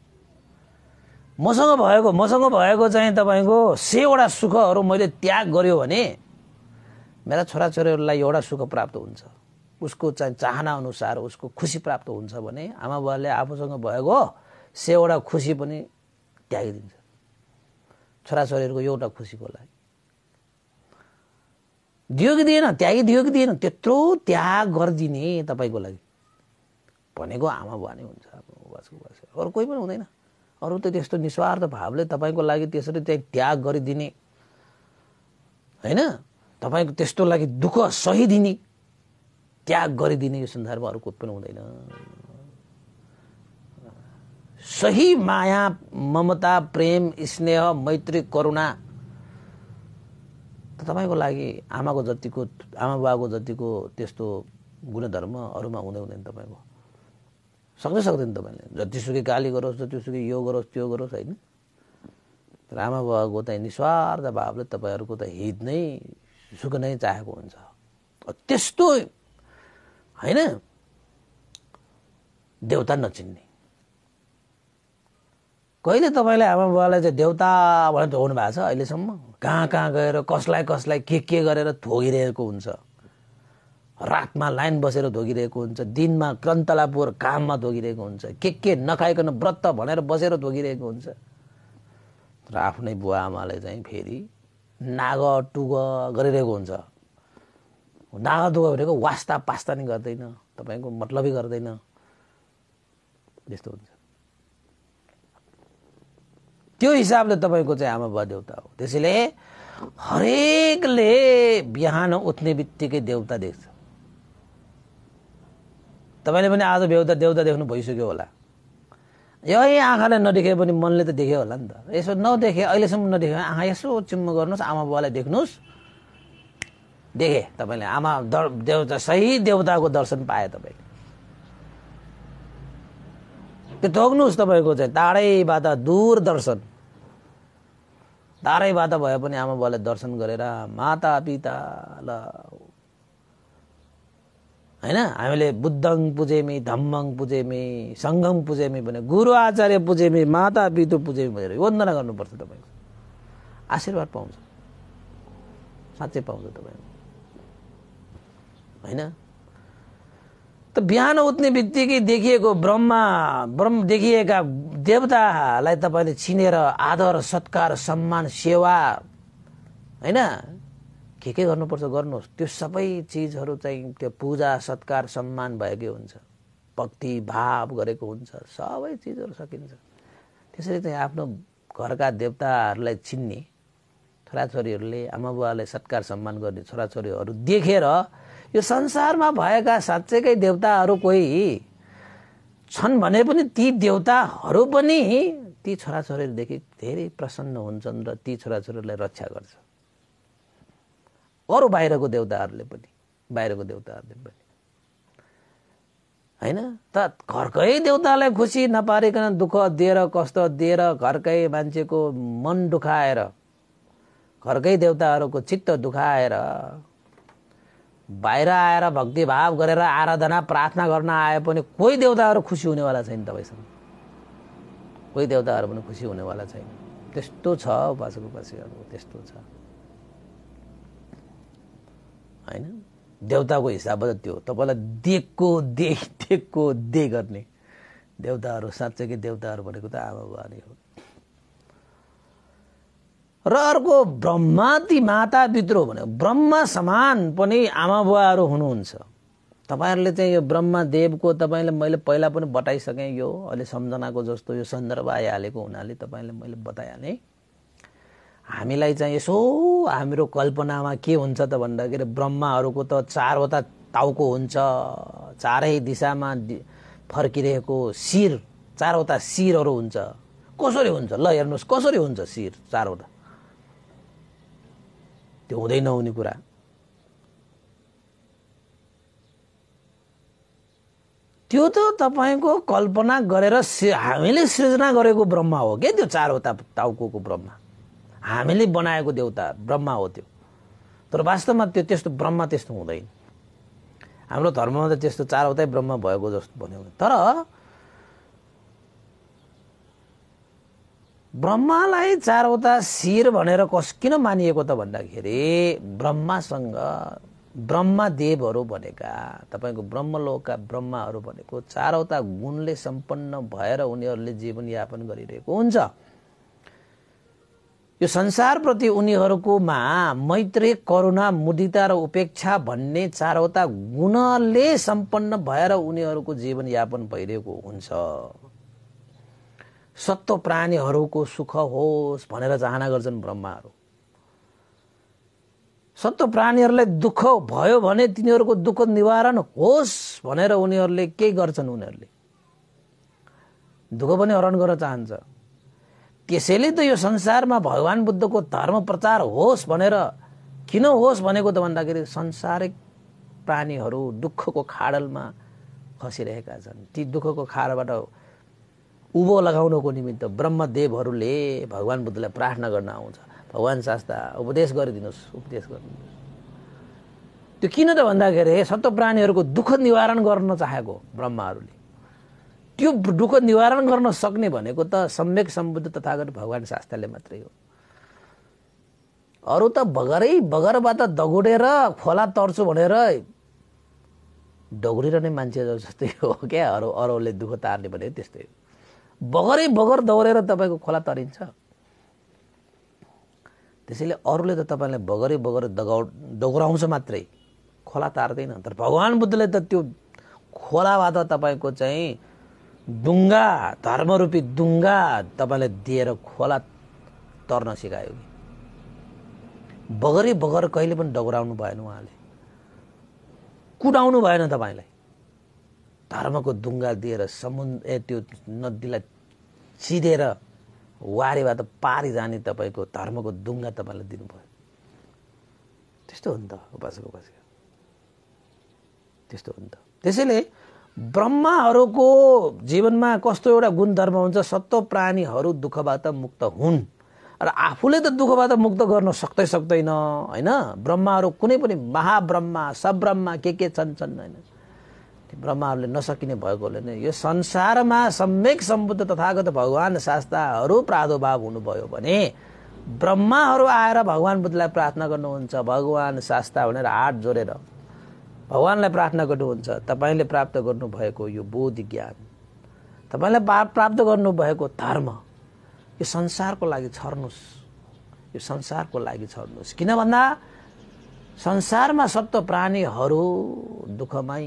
मसँग भएको मसँग भएको चाहिँ तपाईँको सेवटा सुखहरू मैले त्याग गऱ्यो भने मेरा छोराछोरीहरूलाई एउटा सुख प्राप्त हुन्छ। उसको चाहिँ चाहना अनुसार उसको खुसी प्राप्त हुन्छ भने आमा बाबाले आफूसँग भएको सेवटा खुसी पनि त्यागिदिन्छ। छोराछोरीहरूको एउटा खुसीको लागि। दियो कि दिएन त्यागिदियो कि दिएन त्यत्रो त्याग गरिदिने तपाईँको लागि। भनेको आमा बुवा नै हुन्छ अरू कोही पनि हुँदैन। अरू त त्यस्तो निस्वार्थ भावले तपाईँको लागि त्यसरी चाहिँ त्याग गरिदिने। होइन? तपाईँको त्यस्तो लागि दुःख सही दिने त्याग गरिदिने यो संसारमा अरू कोही पनि हुँदैन। सही माया ममता प्रेम स्नेह मैत्री करुणा तपाईँको लागि आमाको जतिको आमा बाबाको जतिको त्यस्तो गुणधर्म अरूमा हुँदै हुँदैन तपाईँको? सक्दै सक्दैन तपाईँले। जतिसुकै गाली गरोस् जतिसुकै यो गरोस् त्यो गरोस् होइन? तर आमा बाबाको चाहिँ निस्वार्थ भावले तपाईँहरूको त हित नै सुख नै चाहेको हुन्छ। त्यस्तो होइन? देउता नचिन्ने। कहिले तपाईँले आमा बाबालाई चाहिँ देउता भनेर धोग्नु भएको छ अहिलेसम्म? कहाँ कहाँ गएर कसलाई कसलाई के के गरेर थोगिरहेको हुन्छ? रातमा लाइन बसेर धोगिरहेको हुन्छ दिनमा क्रन्तलापुर काममा धोगिरहेको हुन्छ के के नखाइकन व्रत भनेर बसेर धोगिरहेको हुन्छ? र आफ्नै बुवा आमाले चाहिँ फेरि नाग टुग गरिरहेको हुन्छ। नाग टुग भनेको वास्ता पास्ता नि गर्दैन तपाईँको मतलबै गर्दैन। त्यस्तो हुन्छ। त्यो हिसाबले तपाईँको चाहिँ आमा बुवा देउता हो। त्यसैले हरेकले बिहान उठ्ने बित्तिकै देउता देख्छ। तपाईँले पनि आज बेउता देउता देख्नु भइसक्यो होला। यही आँखाले नदेखे पनि मनले त देख्यो होला नि त। यसो नदेखे अहिलेसम्म नदेखे आँखा यसो चिम्म गर्नुहोस् आमा बुवालाई देख्नुहोस्। देखे तपाईँले आमा देउता सही देउताको दर्शन पाए तपाईँले। त्यो ठोक्नुहोस् तपाईँको चाहिँ टाढैबाट दूर दर्शन। टाढैबाट भए पनि आमा बाबालाई दर्शन गरेर माता पिता ल होइन? हामीले बुद्धङ पुजेमी धम्मङ पुजेमी सङ्गम पुजेमी भने गुरु आचार्य पुजेमी माता पितु पुजेमी भनेर वन्दना गर्नुपर्छ तपाईँको। आशीर्वाद पाउँछ। साँच्चै पाउँछ तपाईँको। होइन? त बिहान उठ्ने बित्तिकै देखिएको ब्रह्मा ब्रह्म देखिएका देवतालाई तपाईँले चिनेर आदर सत्कार सम्मान सेवा होइन? के के गर्नुपर्छ गर्नुहोस्। त्यो सबै चिजहरू चाहिँ त्यो पूजा सत्कार सम्मान भएकै हुन्छ। भक्ति भाव गरेको हुन्छ। सबै चिजहरू सकिन्छ। त्यसरी चाहिँ आफ्नो घरका देवताहरूलाई चिन्ने छोराछोरीहरूले आमा बुवालाई सत्कार सम्मान गर्ने छोराछोरीहरू देखेर यो संसारमा भएका साँच्चैकै देवताहरू कोही छन् भने पनि ती देवताहरू पनि ती छोराछोरीदेखि धेरै प्रसन्न हुन्छन् र ती छोराछोरीलाई रक्षा गर्छ। अरू बाहिरको देवताहरूले पनि बाहिरको देवताहरूले पनि। होइन? त घरकै देउतालाई खुसी नपारिकन दुःख दिएर कष्ट दिएर घरकै मान्छेको मन दुखाएर घरकै देउताहरूको चित्त दुखाएर बाहिर आएर भक्तिभाव गरेर आराधना प्रार्थना गर्न आए पनि कोही देउताहरू खुसी हुनेवाला छैन तपाईँसँग। कोही देउताहरू पनि खुसी हुनेवाला छैन। त्यस्तो छ उपासक उपासिकाहरू त्यस्तो छ। होइन? देउताको हिसाबबाट त्यो। तपाईँलाई दिएको दे दिएको दे गर्ने। देउताहरू साँच्चै देउताहरू भनेको त आमा बुवा हो। र अर्को ब्रह्माति माता विद्रोह भने ब्रह्मा समान पनि आमा बुवाहरू हुनुहुन्छ। तपाईँहरूले चाहिँ यो ब्रह्मदेवको तपाईँले मैले पहिला पनि बताइसकेँ यो अहिले सम्झनाको जस्तो यो सन्दर्भ आइहालेको हुनाले तपाईँले मैले बताइहालेँ। हामीलाई चाहिँ यसो हाम्रो कल्पनामा के हुन्छ त भन्दाखेरि ब्रह्माहरूको त चारवटा टाउको हुन्छ चारै दिशामा फर्किरहेको शिर चारवटा शिरहरू हुन्छ। कसरी हुन्छ? ल हेर्नुहोस् कसरी हुन्छ शिर चारवटा? त्यो हुँदै नहुने कुरा त्यो त तपाईँको कल्पना गरेर हामीले सृजना गरेको ब्रह्मा हो क्या त्यो चारवटा टाउको ब्रह्मा हामीले बनाएको देउता ब्रह्मा हो त्यो तर वास्तवमा त्यो त्यस्तो ब्रह्मा त्यस्तो हुँदैन हाम्रो धर्ममा त त्यस्तो चारवटै ब्रह्म भएको जस्तो भन्यो तर ब्रह्मालाई चारवटा शिर भनेर कस किन मानिएको त भन्दाखेरि ब्रह्मासँग ब्रह्मदेवहरू भनेका तपाईँको ब्रह्मलोकका ब्रह्माहरू भनेको चारवटा गुणले सम्पन्न भएर उनीहरूले जीवनयापन गरिरहेको हुन्छ। यो संसारप्रति उनीहरूकोमा मैत्री करुणा मुदिता र उपेक्षा भन्ने चारवटा गुणले सम्पन्न भएर उनीहरूको जीवनयापन भइरहेको हुन्छ। सत्व प्राणीहरूको सुख होस् भनेर चाहना गर्छन् ब्रह्माहरू। सत्व प्राणीहरूलाई दुःख भयो भने तिनीहरूको दुःख निवारण होस् भनेर उनीहरूले के गर्छन् उनीहरूले? दुःख पनि हरण गर्न चाहन्छ। त्यसैले त यो संसारमा भगवान् बुद्धको धर्म प्रचार होस् भनेर किन होस् भनेको त भन्दाखेरि संसारिक प्राणीहरू दुःखको खाडलमा खसिरहेका छन्। ती दुःखको खाडलबाट उभो लगाउनको निमित्त ब्रह्मदेवहरूले भगवान् बुद्धलाई प्रार्थना गर्न आउँछ। भगवान् शास्त्र उपदेश गरिदिनुहोस् उपदेश गरिदिनुहोस्। त्यो किन त भन्दाखेरि सत्व प्राणीहरूको दुःख निवारण गर्न चाहेको ब्रह्माहरूले। त्यो दुःख निवारण गर्न सक्ने भनेको त सम्यक सम्बुद्ध तथागत भगवान् शास्त्रले मात्रै हो। अरू त बगरै बगरबाट दगुडेर खोला तर्छु भनेर डगुरिरहने मान्छे जस्तै हो क्या? अरू अरूले दुःख तार्ने भने त्यस्तै हो। बगरै बगर दौडेर तपाईँको खोला तरिन्छ। त्यसैले अरूले त तपाईँलाई बगरै बगर दगाउ डगुराउँछ मात्रै। खोला तार्दैन। तर भगवान् बुद्धले त त्यो खोलाबाट तपाईँको चाहिँ डुङ्गा धर्मरूपी डुङ्गा तपाईँलाई दिएर खोला तर्न सिकायो कि। बगरै बगर कहिले पनि डगुराउनु भएन उहाँले। कुदाउनु भएन तपाईँलाई। धर्मको डुङ्गा दिएर समुद्र त्यो नदीलाई चिरेर वारेबाट पारी जाने तपाईँको धर्मको डुङ्गा तपाईँलाई दिनुभयो। त्यस्तो हो नि त उपासक उपासिका त्यस्तो हो नि त। त्यसैले ब्रह्माहरूको जीवनमा कस्तो एउटा गुणधर्म हुन्छ सत्व प्राणीहरू दुःखबाट मुक्त हुन्। र आफूले त दुःखबाट मुक्त गर्न सक्दै सक्दैन होइन? ब्रह्माहरू कुनै पनि महाब्रह्मा सब्रह्मा के के छन् छन् होइन? ब्रह्माहरूले नसकिने भएकोले नै यो संसारमा सम्यक सम्बुद्ध तथागत भगवान् शास्त्रहरू प्रादुर्भाव हुनुभयो भने ब्रह्माहरू आएर भगवान् बुद्धलाई प्रार्थना गर्नुहुन्छ भगवान् शास्त्र भनेर हात जोडेर भगवान्लाई प्रार्थना गर्नुहुन्छ तपाईँले प्राप्त गर्नुभएको यो बोध ज्ञान तपाईँले प्राप्त गर्नुभएको धर्म यो संसारको लागि छर्नुहोस् यो संसारको लागि छर्नुहोस्। किन भन्दा संसारमा सत्व प्राणीहरू दुःखमै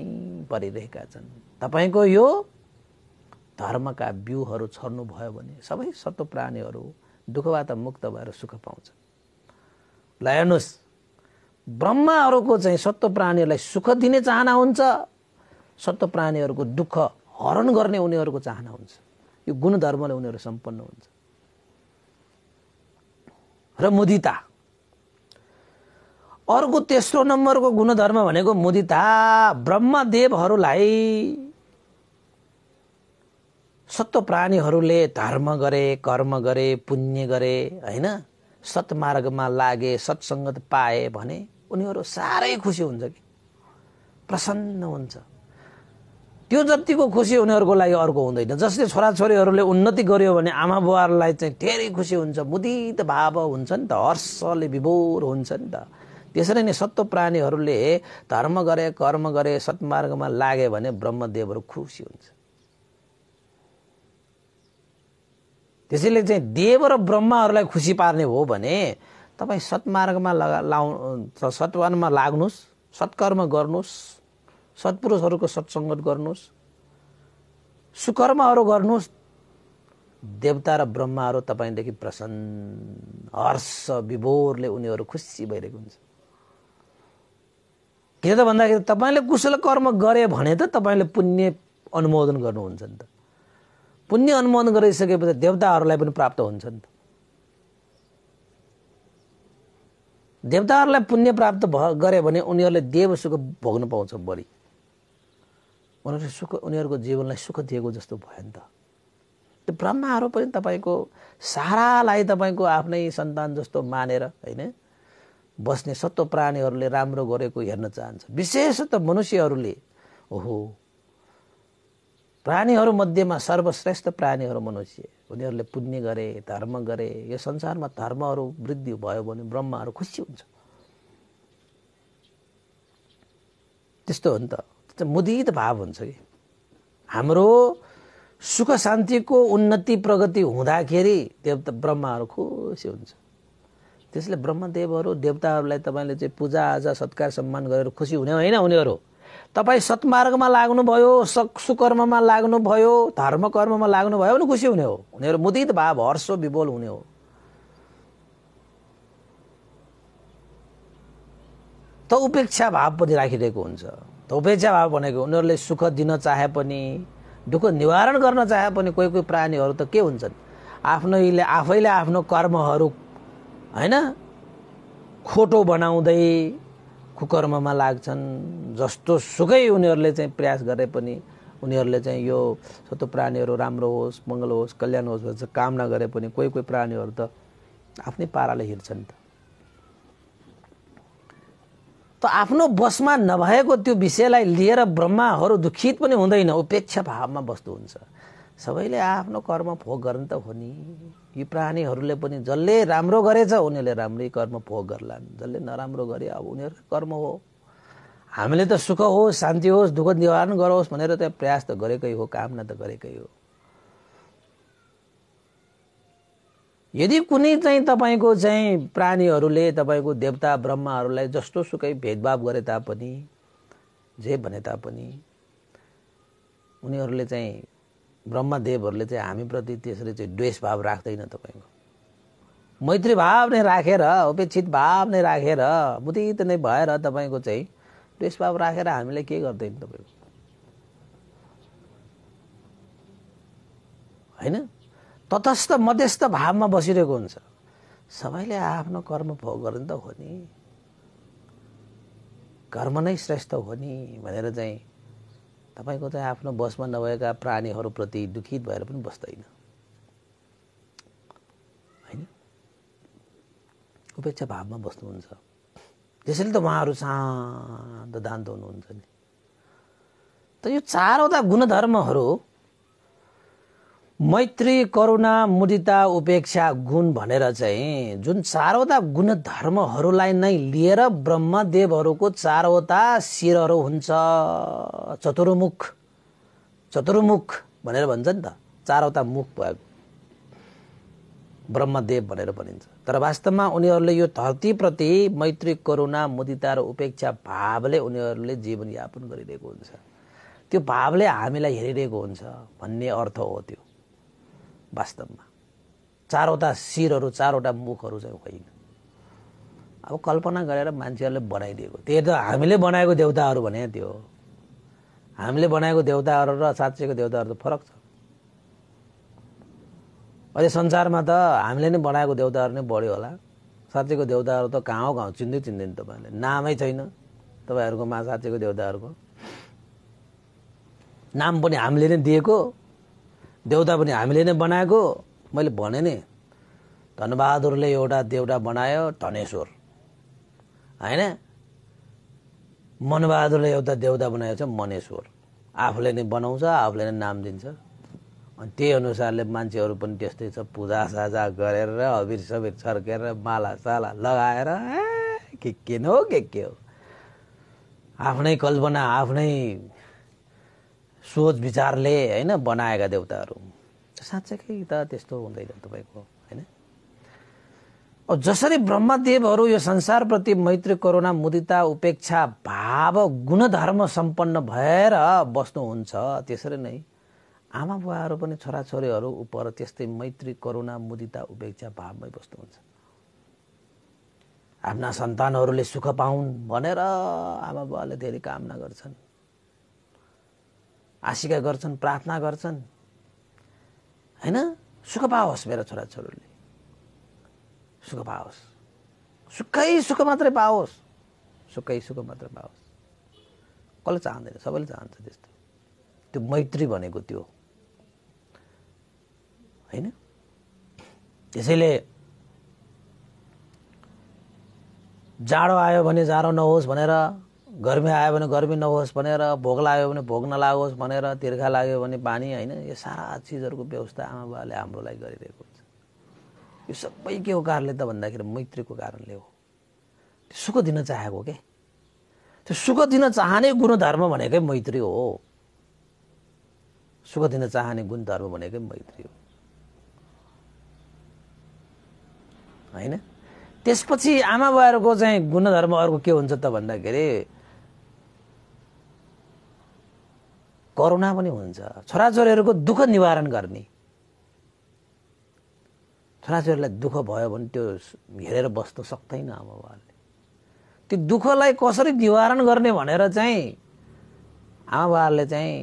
परिरहेका छन्। तपाईँको यो धर्मका बिउहरू छर्नुभयो भने सबै सत्व प्राणीहरू दुःखबाट मुक्त भएर सुख पाउँछ ल हेर्नुहोस् ब्रह्माहरूको चाहिँ सत्व प्राणीहरूलाई सुख दिने चाहना हुन्छ सत्व प्राणीहरूको दुःख हरण गर्ने उनीहरूको चाहना हुन्छ। यो गुणधर्मले उनीहरू सम्पन्न हुन्छ। र मुदिता। अर्को तेस्रो नम्बरको गुणधर्म भनेको मुदिता ब्रह्मदेवहरूलाई सत्व प्राणीहरूले धर्म गरे कर्म गरे पुण्य गरे होइन? सत्मार्गमा लागे सत्सङ्गत पाए भने उनीहरू साह्रै खुसी हुन्छ कि? प्रसन्न हुन्छ। त्यो जतिको खुसी उनीहरूको लागि अर्को हुँदैन। जसले छोराछोरीहरूले उन्नति गर्यो भने आमा बुवाहरूलाई चाहिँ धेरै खुसी हुन्छ मुदित भाव हुन्छ नि त हर्षले विभोर हुन्छ नि त। त्यसरी नै सत्व प्राणीहरूले धर्म गरे कर्म गरे सत्मार्गमा लाग्यो भने ब्रह्मदेवहरू खुसी हुन्छ। त्यसैले चाहिँ देव र ब्रह्माहरूलाई खुसी पार्ने हो भने तपाईँ सत्मार्गमा लगा लाउ सत्वानमा लाग्नुहोस् सत्कर्म गर्नुहोस् सत्पुरुषहरूको सत्सङ्गत गर्नुहोस् सुकर्महरू गर्नुहोस् देवता र ब्रह्माहरू तपाईँदेखि प्रसन्न हर्ष विभोरले उनीहरू खुसी भइरहेको हुन्छ। किन त भन्दाखेरि तपाईँले कुशल कर्म गरे भने त तपाईँले पुण्य अनुमोदन गर्नुहुन्छ नि त। पुण्य अनुमोदन गरिसकेपछि देवताहरूलाई पनि प्राप्त हुन्छ नि त। देवताहरूलाई पुण्य प्राप्त भ गरे भने उनीहरूले देव सुख भोग्न पाउँछ बढी उनीहरूले सुख उनीहरूको जीवनलाई सुख दिएको जस्तो भयो नि त। त्यो ब्रह्माहरू पनि तपाईँको सारालाई तपाईँको आफ्नै सन्तान जस्तो मानेर होइन? बस्ने सत्व प्राणीहरूले राम्रो गरेको हेर्न चाहन्छ। विशेष त मनुष्यहरूले। ओहो। प्राणीहरू मध्येमा सर्वश्रेष्ठ प्राणीहरू मनुष्य। उनीहरूले पुण्य गरे धर्म गरे यो संसारमा धर्महरू वृद्धि भयो भने ब्रह्महरू खुसी हुन्छ। त्यस्तो हो नि त। मुदित भाव हुन्छ कि। हाम्रो सुख शान्तिको उन्नति प्रगति हुँदाखेरि देवता ब्रह्माहरू खुसी हुन्छ। त्यसले ब्रह्मदेवहरू देवताहरूलाई तपाईँले चाहिँ पूजाआजा सत्कार सम्मान गरेर खुसी हुने होइन उनीहरू? तपाईँ सत्मार्गमा लाग्नुभयो सुकर्ममा लाग्नुभयो धर्म कर्ममा लाग्नुभयो भने खुसी हुने हो। उनीहरू मुदित भाव हर्ष विबोल हुने हो। त उपेक्षा भाव पनि राखिरहेको हुन्छ। त उपेक्षा भाव भनेको उनीहरूले सुख दिन चाहे पनि दुःख निवारण गर्न चाहे पनि कोही कोही प्राणीहरू त के हुन्छन्? आफ्नोले आफैले आफ्नो कर्महरू होइन? खोटो बनाउँदै कुकर्ममा लाग्छन् जस्तो सुकै उनीहरूले चाहिँ प्रयास गरे पनि उनीहरूले चाहिँ यो सतो प्राणीहरू राम्रो होस् मङ्गल होस् कल्याण होस् भनेर कामना गरे पनि कोही कोही प्राणीहरू त आफ्नै पाराले हिँड्छन् त। त आफ्नो बसमा नभएको त्यो विषयलाई लिएर ब्रह्माहरू दुखित पनि हुँदैन उपेक्षा भावमा बस्नुहुन्छ। सबैले आफ्नो कर्म भोग गर्नु त हो नि। यी प्राणीहरूले पनि जसले राम्रो गरेछ उनीहरूले राम्रै कर्म भोग गर्लान्। जसले नराम्रो गरे अब उनीहरूको कर्म हो। हामीले त सुख होस् शान्ति होस् दुःख निवारण गरोस् भनेर त प्रयास त गरेकै हो कामना त गरेकै हो। यदि कुनै चाहिँ तपाईँको चाहिँ प्राणीहरूले तपाईँको देवता ब्रह्माहरूलाई जस्तो सुकै भेदभाव गरे तापनि जे भने तापनि उनीहरूले चाहिँ ब्रह्मदेवहरूले चाहिँ हामीप्रति त्यसरी चाहिँ द्वेष भाव राख्दैन तपाईँको। मैत्री भाव नै राखेर उपेक्षित भाव नै राखेर मुदित नै भएर तपाईँको चाहिँ द्वेष भाव राखेर हामीलाई के गर्दैन तपाईँको? होइन? तटस्थ मध्यस्थ भावमा बसिरहेको हुन्छ। सबैले आफ्नो कर्म भोग गर्नु त हो नि। कर्म नै श्रेष्ठ हो नि भनेर चाहिँ तपाईँको चाहिँ आफ्नो बसमा नभएका प्राणीहरूप्रति दुखित भएर पनि बस्दैन। होइन? उपेक्षा भावमा बस्नुहुन्छ। त्यसैले त उहाँहरू शान्त दान्त हुनुहुन्छ नि। त यो चारवटा गुणधर्महरू मैत्री करुणा मुदिता उपेक्षा गुण भनेर चाहिँ जुन चारवटा गुणधर्महरूलाई नै लिएर ब्रह्मदेवहरूको चारवटा शिरहरू हुन्छ। चतुर्मुख चतुर्मुख भनेर भन्छ नि त। चारवटा मुख भएको ब्रह्मदेव भनेर भनिन्छ। तर वास्तवमा उनीहरूले यो धरतीप्रति मैत्री करुणा मुदिता र उपेक्षा भावले उनीहरूले जीवनयापन गरिरहेको हुन्छ। त्यो भावले हामीलाई हेरिरहेको हुन्छ भन्ने अर्थ हो त्यो। वास्तवमा। चारवटा शिरहरू चारवटा मुखहरू चाहिँ होइन। अब कल्पना गरेर मान्छेहरूले बनाइदिएको। त्यो त हामीले बनाएको देउताहरू भने त्यो हामीले बनाएको देउताहरू र साँच्चैको देउताहरू त फरक छ। अहिले संसारमा त हामीले नै बनाएको देउताहरू नै बढ्यो होला। साँच्चैको देउताहरू त कहाँ कहाँ चिन्दै चिन्दैन तपाईँहरूले। नामै छैन तपाईँहरूकोमा साँच्चैको देउताहरूको। नाम पनि हामीले नै दिएको। देउता पनि हामीले नै बनाएको मैले भने नि धनबहादुरले एउटा देउता बनायो धनेश्वर। होइन? मनबहादुरले एउटा देउता बनाएको छ मनेश्वर। आफूले नै बनाउँछ आफूले नै नाम दिन्छ। अनि त्यही अनुसारले मान्छेहरू पनि त्यस्तै छ पूजासाजा गरेर अबिर सबिर छर्केर माला साला लगाएर के के हो के के हो। आफ्नै कल्पना आफ्नै सोच विचारले होइन बनाएका देउताहरू साँच्चैकै त त्यस्तो हुँदैन तपाईँको होइन? अब जसरी ब्रह्मदेवहरू यो संसारप्रति मैत्री करुणा मुदिता उपेक्षा भाव गुणधर्म सम्पन्न भएर बस्नुहुन्छ त्यसरी नै आमा बुवाहरू पनि छोराछोरीहरू उप त्यस्तै मैत्री करुणा मुदिता उपेक्षा भावमै बस्नुहुन्छ। आफ्ना सन्तानहरूले सुख पाउन् भनेर आमा बुवाले धेरै कामना गर्छन्। आशिका गर्छन् प्रार्थना गर्छन्। होइन? सुख पाओस् मेरा छोराछोरीले। सुख पाओस्। सुखै सुख मात्रै पाओस्। सुखै सुख मात्रै पाओस्। कसले चाहँदैन? सबैले चाहन्छ त्यस्तो। त्यो मैत्री भनेको त्यो। होइन? त्यसैले जाडो आयो भने जाडो नहोस् भनेर गर्मी आयो भने गर्मी नहोस् भनेर भोक लाग्यो भने भोक नलागोस् भनेर तिर्खा लाग्यो भने पानी होइन यो सारा चिजहरूको व्यवस्था आमा बाबाले हाम्रो लागि गरिरहेको हुन्छ। यो सबै के हो कारणले त भन्दाखेरि मैत्रीको कारणले हो। सुख दिन चाहेको के? त्यो सुख दिन चाहने गुणधर्म भनेकै मैत्री हो। सुख दिन चाहने गुणधर्म भनेकै मैत्री हो। होइन? त्यसपछि आमा बाबाहरूको चाहिँ गुणधर्म अर्को के हुन्छ त भन्दाखेरि करुणा पनि हुन्छ। छोराछोरीहरूको दुःख निवारण गर्ने। छोराछोरीलाई दुःख भयो भने त्यो हेरेर बस्न सक्दैन बाबाले त्यो दुःखलाई कसरी निवारण गर्ने भनेर चाहिँ आमा चाहिँ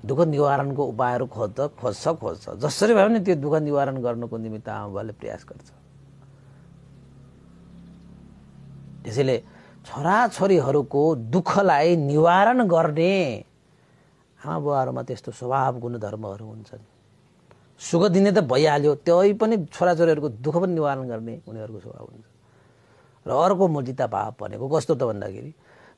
दुःख निवारणको उपायहरू खोज्छ खोज्छ खोज्छ। जसरी भयो भने त्यो दुःख निवारण गर्नुको निमित्त आमा बाबाले प्रयास गर्छ। त्यसैले छोराछोरीहरूको दुःखलाई निवारण गर्ने आमा बुवाहरूमा त्यस्तो स्वभाव गुणधर्महरू हुन्छन्। सुख दिने त भइहाल्यो त्यही पनि छोराछोरीहरूको दुःख पनि निवारण गर्ने उनीहरूको स्वभाव हुन्छ। र अर्को मुदिता भाव भनेको कस्तो त भन्दाखेरि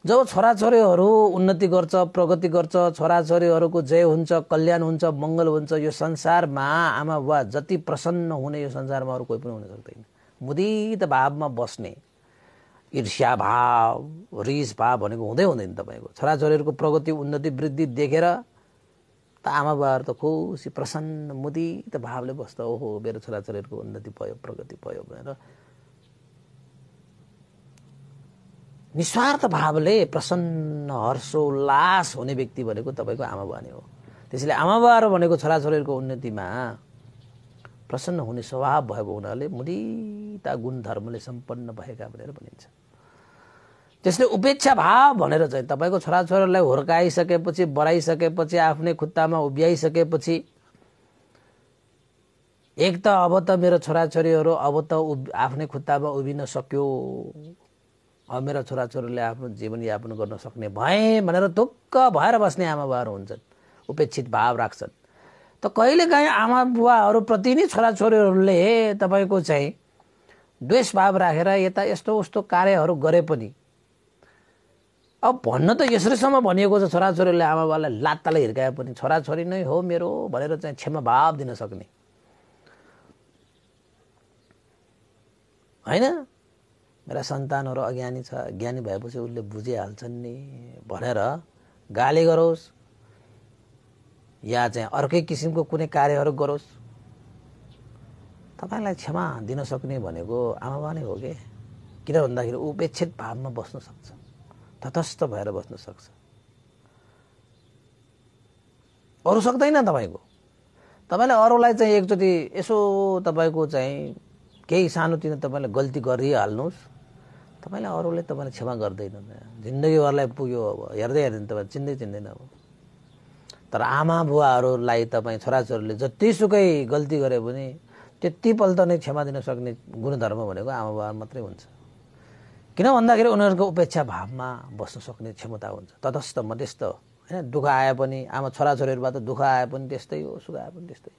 जब छोराछोरीहरू उन्नति गर्छ प्रगति गर्छ छोराछोरीहरूको जय हुन्छ कल्याण हुन्छ मङ्गल हुन्छ यो संसारमा आमा बुवा जति प्रसन्न हुने यो संसारमा अरू कोही पनि हुन सक्दैन। मुदित भावमा बस्ने ईर्ष्या भाव रिस भाव भनेको हुँदै हुँदैन तपाईँको। छोराछोरीहरूको प्रगति उन्नति वृद्धि देखेर त आमा बाबाहरू त खुसी प्रसन्न मुदित भावले बस्दा ओहो मेरो छोराछोरीहरूको उन्नति भयो प्रगति भयो भनेर। निस्वार्थ भावले प्रसन्न हर्षोल्लास हुने व्यक्ति भनेको तपाईँको आमा बुवा नै हो। त्यसैले आमा बाबाहरू भनेको छोराछोरीहरूको उन्नतिमा प्रसन्न हुने स्वभाव भएको हुनाले मुदिता गुणधर्मले सम्पन्न भएका भनेर भनिन्छ। त्यसले उपेक्षा भाव भनेर चाहिँ तपाईँको छोराछोरीलाई हुर्काइसकेपछि बढाइसकेपछि आफ्नै खुट्टामा उभ्याइसकेपछि एक त अब त मेरो छोराछोरीहरू अब त आफ्नै खुट्टामा उभिन सक्यो। अब मेरो छोराछोरीले आफ्नो जीवनयापन गर्न सक्ने भए भनेर दुःख भएर बस्ने आमा बुवाहरू हुन्छन् उपेक्षित भाव राख्छन्। त कहिलेकाहीँ आमा बुवाहरूप्रति नै छोराछोरीहरूले तपाईँको चाहिँ द्वेष भाव राखेर यता यस्तो उस्तो कार्यहरू गरे पनि अब भन्न त यसरीसम्म भनिएको छ छोराछोरीले आमा बाबालाई लात्ताले हिर्काए पनि छोराछोरी नै हो मेरो भनेर चाहिँ क्षमा भाव दिन सक्ने। होइन? मेरा सन्तानहरू अज्ञानी छ ज्ञानी भएपछि उसले बुझिहाल्छन् नि। भनेर गाली गरोस्। या चाहिँ अर्कै किसिमको कुनै कार्यहरू गरोस्। तपाईँलाई क्षमा दिन सक्ने भनेको आमा नै हो कि? किन भन्दाखेरि उपेक्षित भावमा बस्न सक्छ। तटस्थ भएर बस्न सक्छ अरू सक्दैन तपाईँको। तपाईँले अरूलाई चाहिँ एकचोटि यसो तपाईँको चाहिँ केही सानोतिनो तपाईँले गल्ती गरिहाल्नुहोस्। तपाईँले अरूले तपाईँले क्षमा गर्दैन। जिन्दगीभरलाई पुग्यो अब हेर्दै हेर्दैन तपाईँ चिन्दै चिन्दैन अब। तर आमा बुवाहरूलाई तपाईँ छोराछोरीले जतिसुकै गल्ती गरे पनि त्यतिपल्ट नै क्षमा दिन सक्ने गुणधर्म भनेको आमा बुवा मात्रै हुन्छ। किन भन्दाखेरि उनीहरूको उपेक्षा भावमा बस्न सक्ने क्षमता हुन्छ। तटस्थ मध्यस्थ होइन दुःख आए पनि आमा छोराछोरीहरूबाट दुःख आए पनि त्यस्तै हो सुख आए पनि त्यस्तै।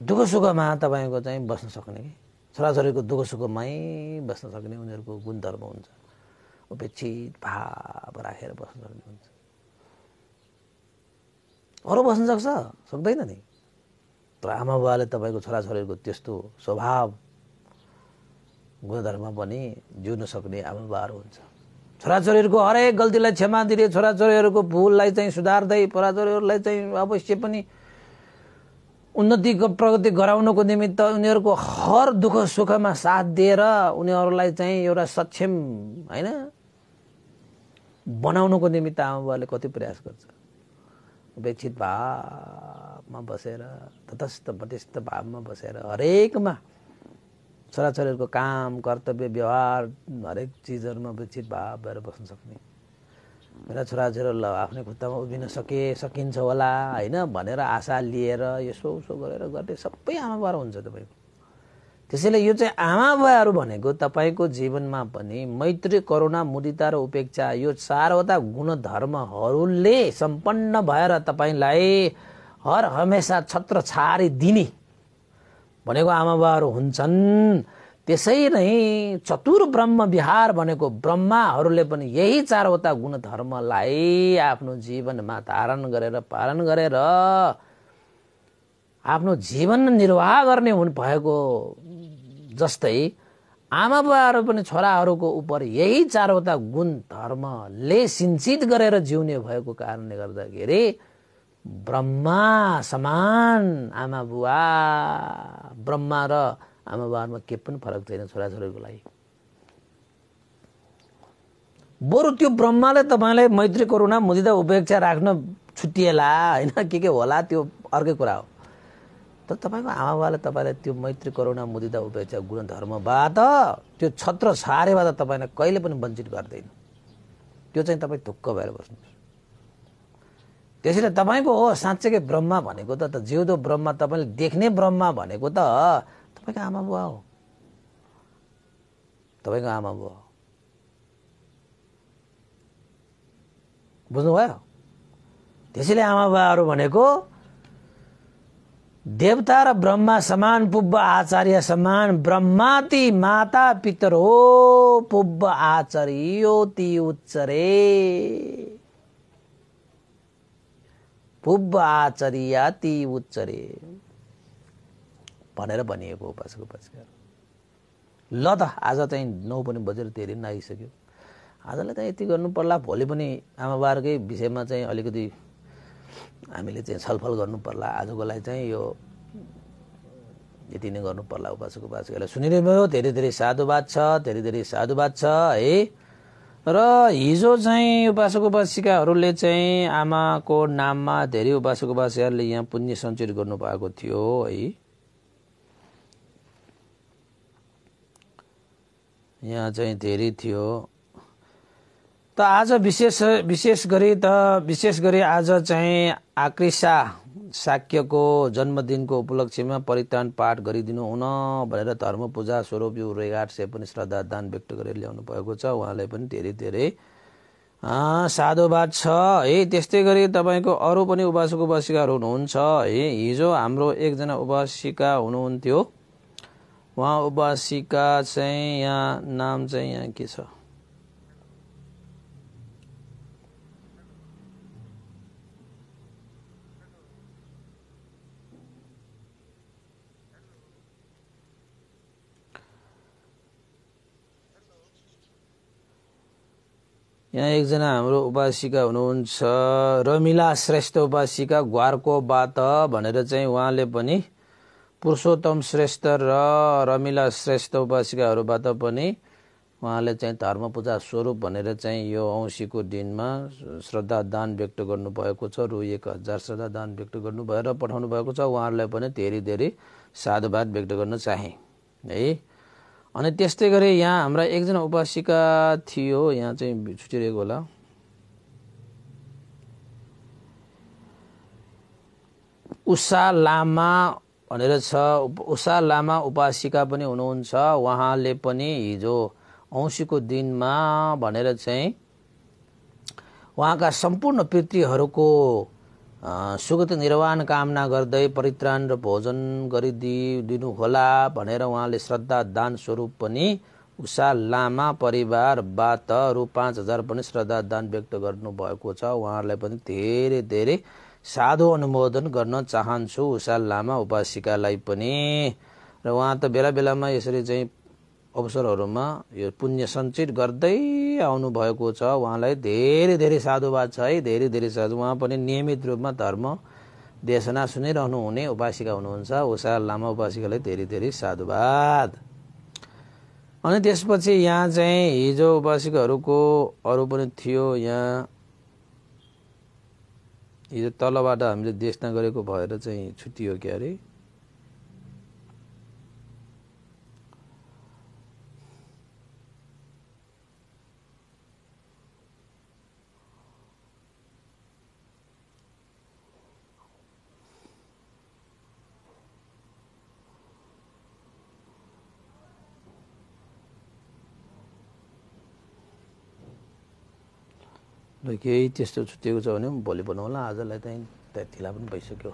दुःख सुखमा तपाईँको चाहिँ बस्न सक्ने कि? छोराछोरीको दुःख सुखमै बस्न सक्ने उनीहरूको गुणधर्म हुन्छ। उपेक्षित भाव राखेर बस्न सक्ने हुन्छ। अरू बस्न सक्छ सक्दैन नि। तर आमा बुवाले तपाईँको छोराछोरीको त्यस्तो स्वभाव गुणधर्म पनि जिउन सक्ने बाबाहरू हुन्छ। छोराछोरीहरूको हरेक गल्तीलाई क्षमा दिने छोराछोरीहरूको भुललाई चाहिँ सुधार्दै छोराछोरीहरूलाई चाहिँ अवश्य पनि उन्नतिको प्रगति गराउनको निमित्त उनीहरूको हर दुःख सुखमा साथ दिएर उनीहरूलाई चाहिँ एउटा सक्षम होइन? बनाउनुको निमित्त आमा बाबाले कति प्रयास गर्छ। उपेक्षित भावमा बसेर तटस्थ बटिस्थ भावमा बसेर हरेकमा छोराछोरीहरूको काम कर्तव्य व्यवहार हरेक चिजहरूमा उपेक्षित भाव भएर बस्न सक्ने। मेरा छोराछोरीहरू आफ्नै खुट्टामा उभिन सके सकिन्छ होला होइन? भनेर आशा लिएर यसो उसो गरेर गर्ने सबै आमा बाबा हुन्छ तपाईँको त्यसैले यो चाहिँ आमा बुवाहरू भनेको तपाईँको जीवनमा पनि मैत्री करुणा मुदिता र उपेक्षा यो चारवटा गुणधर्महरूले सम्पन्न भएर तपाईँलाई हर हमेसा छत्र छारी दिने। भनेको आमा बाबाहरू हुन्छन्। त्यसै नै चतुर ब्रह्म विहार भनेको ब्रह्माहरूले पनि यही चारवटा गुणधर्मलाई आफ्नो जीवनमा धारण गरेर पालन गरेर आफ्नो जीवन निर्वाह गर्ने हुनु भएको जस्तै आमा बुवाहरू पनि छोराहरूको उप यही चारवटा गुण धर्मले सिन्चित गरेर जिउने भएको कारणले गर्दाखेरि ब्रह्मा समान आमा बुवा। ब्रह्मा र आमा बुवामा के पनि फरक छैन छोराछोरीको लागि। बरु त्यो ब्रह्माले तपाईँलाई मैत्री करुणा मुदिदा उपेक्षा राख्न छुट्टिएला होइन? के के होला त्यो अर्कै कुरा हो। तर तपाईँको आमा बाबाले तपाईँलाई त्यो मैत्री करुणा मुदिदा उपेक्षा गुणधर्मबाट त्यो छत्र छारेबाट तपाईँलाई कहिले पनि वञ्चित गर्दैन। त्यो चाहिँ तपाईँ ढुक्क भएर बस्नुहोस्। त्यसैले तपाईँको हो साँच्चैकै ब्रह्मा भनेको त जिउँदो ब्रह्मा तपाईँले देख्ने ब्रह्मा भनेको त तपाईँको आमा बुवा हो। तपाईँको आमा बुवा हो। बुझ्नुभयो? त्यसैले आमा बुवाहरू भनेको देवता र ब्रह्मा समान पुब्ब आचार्य समान ब्रह्माति माता पितर हो पुब्ब आचार्य ती उच्च रे पुब्ब आचार्य ती उच्च रे भनेर भनिएको उपासको उपासिका ल त आज चाहिँ नौ पनि बजेर धेरै नै आइसक्यो। आजलाई त यति गर्नु पर्ला भोलि पनि आमा बाबाकै विषयमा चाहिँ अलिकति हामीले चाहिँ छलफल गर्नु पर्ला। आजको लागि चाहिँ यो यति नै गर्नु पर्ला उपासक उपासकलाई सुनिरहनु धेरै धेरै साधुवाद छ धेरै धेरै साधुवाद छ है। र हिजो चाहिँ उपासक उपासिकाहरूले चाहिँ आमाको नाममा धेरै उपासक उपासिकाहरूले यहाँ पुण्य सञ्चित गर्नुभएको थियो है। यहाँ चाहिँ धेरै थियो। त आज विशेष विशेष गरी त विशेष गरी आज चाहिँ आक्रिसा साक्यको जन्मदिनको उपलक्ष्यमा परित्राण पाठ गरिदिनु हुन भनेर धर्म पूजा स्वरूप यो रेगाट से पनि श्रद्धा दान व्यक्त गरेर ल्याउनु भएको छ। उहाँलाई पनि धेरै धेरै साधुवाद छ। है त्यस्तै गरी तपाईँको अरू पनि उपासक उपासिकाहरू हुनुहुन्छ। है हिजो हाम्रो एकजना उपासिका हुनुहुन्थ्यो। उहाँ उपासिका चाहिँ यहाँ नाम चाहिँ यहाँ के छ? यहाँ एकजना हाम्रो उपासिका हुनुहुन्छ। रमिला श्रेष्ठ उपासिका ग्वारको बात भनेर चाहिँ उहाँले पनि पुरुषोत्तम श्रेष्ठ र रमिला श्रेष्ठ उपासिकाहरूबाट पनि उहाँले चाहिँ धर्म पूजा स्वरूप भनेर चाहिँ यो औँसीको दिनमा श्रद्धा दान व्यक्त गर्नुभएको छ रु एक हजार श्रद्धा दान व्यक्त गर्नुभयो र पठाउनु भएको छ। उहाँहरूलाई पनि धेरै धेरै साधुवाद व्यक्त गर्न चाहे। है अनि त्यस्तै गरी यहाँ हाम्रा एकजना उपासिका थियो यहाँ चाहिँ छुटिरहेको होला। उषा लामा भनेर छ उषा लामा उपासिका पनि हुनुहुन्छ। उहाँले पनि हिजो औँसीको दिनमा भनेर चाहिँ उहाँका सम्पूर्ण पितृहरूको सुगत निर्वाण कामना गर्दै परित्राण र भोजन गरिदिनु होला भनेर उहाँले श्रद्धा दान स्वरूप पनि उषा लामा परिवारबाट रु पाँच हजार पनि श्रद्धा दान व्यक्त गर्नुभएको छ उहाँहरूलाई पनि धेरै धेरै साधु अनुमोदन गर्न चाहन्छु उषा लामा उपासिकालाई पनि र उहाँ त बेला बेलामा यसरी चाहिँ अवसरहरूमा यो पुण्य सञ्चित गर्दै आउनुभएको छ। उहाँलाई धेरै धेरै साधुवाद छ है। धेरै धेरै साधु। उहाँ पनि नियमित रूपमा धर्म देशना सुनिरहनु हुने उपासिका हुनुहुन्छ। उषा लामा उपासिकालाई धेरै धेरै साधुवाद। अनि त्यसपछि यहाँ चाहिँ हिजो उपासिकाहरूको अरू पनि थियो। यहाँ हिजो तलबाट हामीले देख्न गरेको भएर चाहिँ छुट्टियो क्या र केही त्यस्तो छुट्टिएको छ भने भोलि बनाउला आजलाई चाहिँ ढिला पनि भइसक्यो।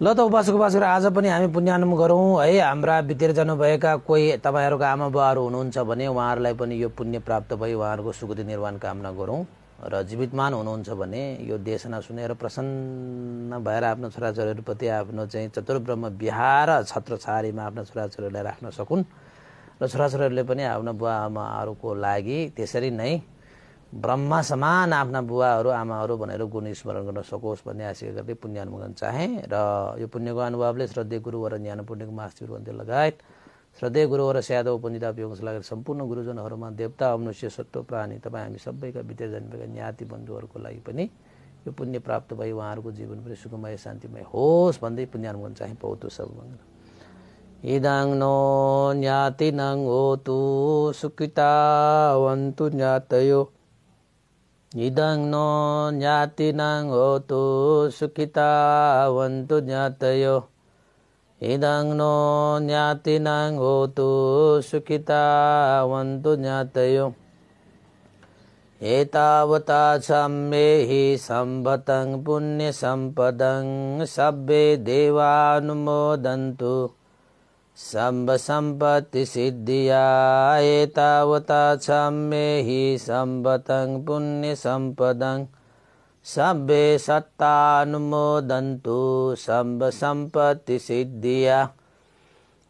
ल त उपासक उपासक आज पनि हामी पुण्यानुम गरौँ है। हाम्रा बितेर जानुभएका कोही तपाईँहरूको आमा बुवाहरू हुनुहुन्छ भने उहाँहरूलाई पनि यो पुण्य प्राप्त भई उहाँहरूको सुगति निर्माण कामना गरौँ। र जीवितमान हुनुहुन्छ भने यो देशना सुनेर प्रसन्न भएर आफ्नो छोराछोरीहरूप्रति आफ्नो चाहिँ चतुर्ब्रह्म बिहार छत्रछारीमा आफ्ना छोराछोरीलाई राख्न सकुन्। र छोराछोरीहरूले पनि आफ्नो बुवा आमाहरूको लागि त्यसरी नै ब्रह्मा समान आफ्ना बुवाहरू आमाहरू भनेर गुण स्मरण गर्न सकोस् भन्ने आशा गर्दै पुण्य अनुमोदन चाहे र यो पुण्यको अनुभवले श्रद्धेय गुरुवर ज्ञान पुण्यको मास्टर भन्दै लगायत श्रद्धेय गुरुवर स्यादव पण्डित योगस लगायत सम्पूर्ण गुरुजनहरूमा देवता मनुष्य सत्व प्राणी तपाईँ हामी सबैका बितेर जानुभएका ज्ञाति बन्धुहरूको लागि पनि यो पुण्य प्राप्त भई उहाँहरूको जीवन पनि सुखमय शान्तिमय होस् भन्दै पुण्य अनुमोदन चाहिँ। पाउँथ्यो सब इदं नो ज्ञातिनं होतु सुखितावन्तु ज्ञातयो। ඉදං නෝ ඥාතිනං හෝතු සුඛිතාවන්තු ඥාතයෝ. ඉදං නෝ ඥාතිනං හෝතු සුඛිතාවන්තු ඥාතයෝ. ඒතාවතා සම්මේහි සම්බතං පුුණ්‍ය සම්පදං සබ්බේ දේවානුමෝදන්තු. සම්බ සම්පත්ති සිද්ධියා ඒතාවතා සම්මේහි සම්බතං පුුණ්‍ය සම්පදං සබ්බේ සත්තානුමෝදන්තු සම්බ සම්පත්ති සිද්ධියා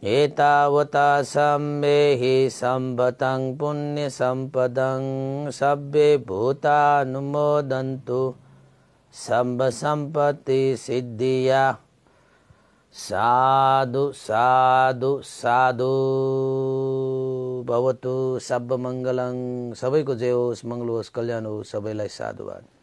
ඒතාවතා සම්මේහි සම්බතං පුුණ්‍ය සම්පදං සබ්බේ භූතානුමෝදන්තු සම්බ සම්පත්ති සිද්ධියා साधु साधु साधु। भवतु सब मङ्गलं सबैको जय होस् मङ्गल होस् कल्याण होस् सबैलाई साधुवाद।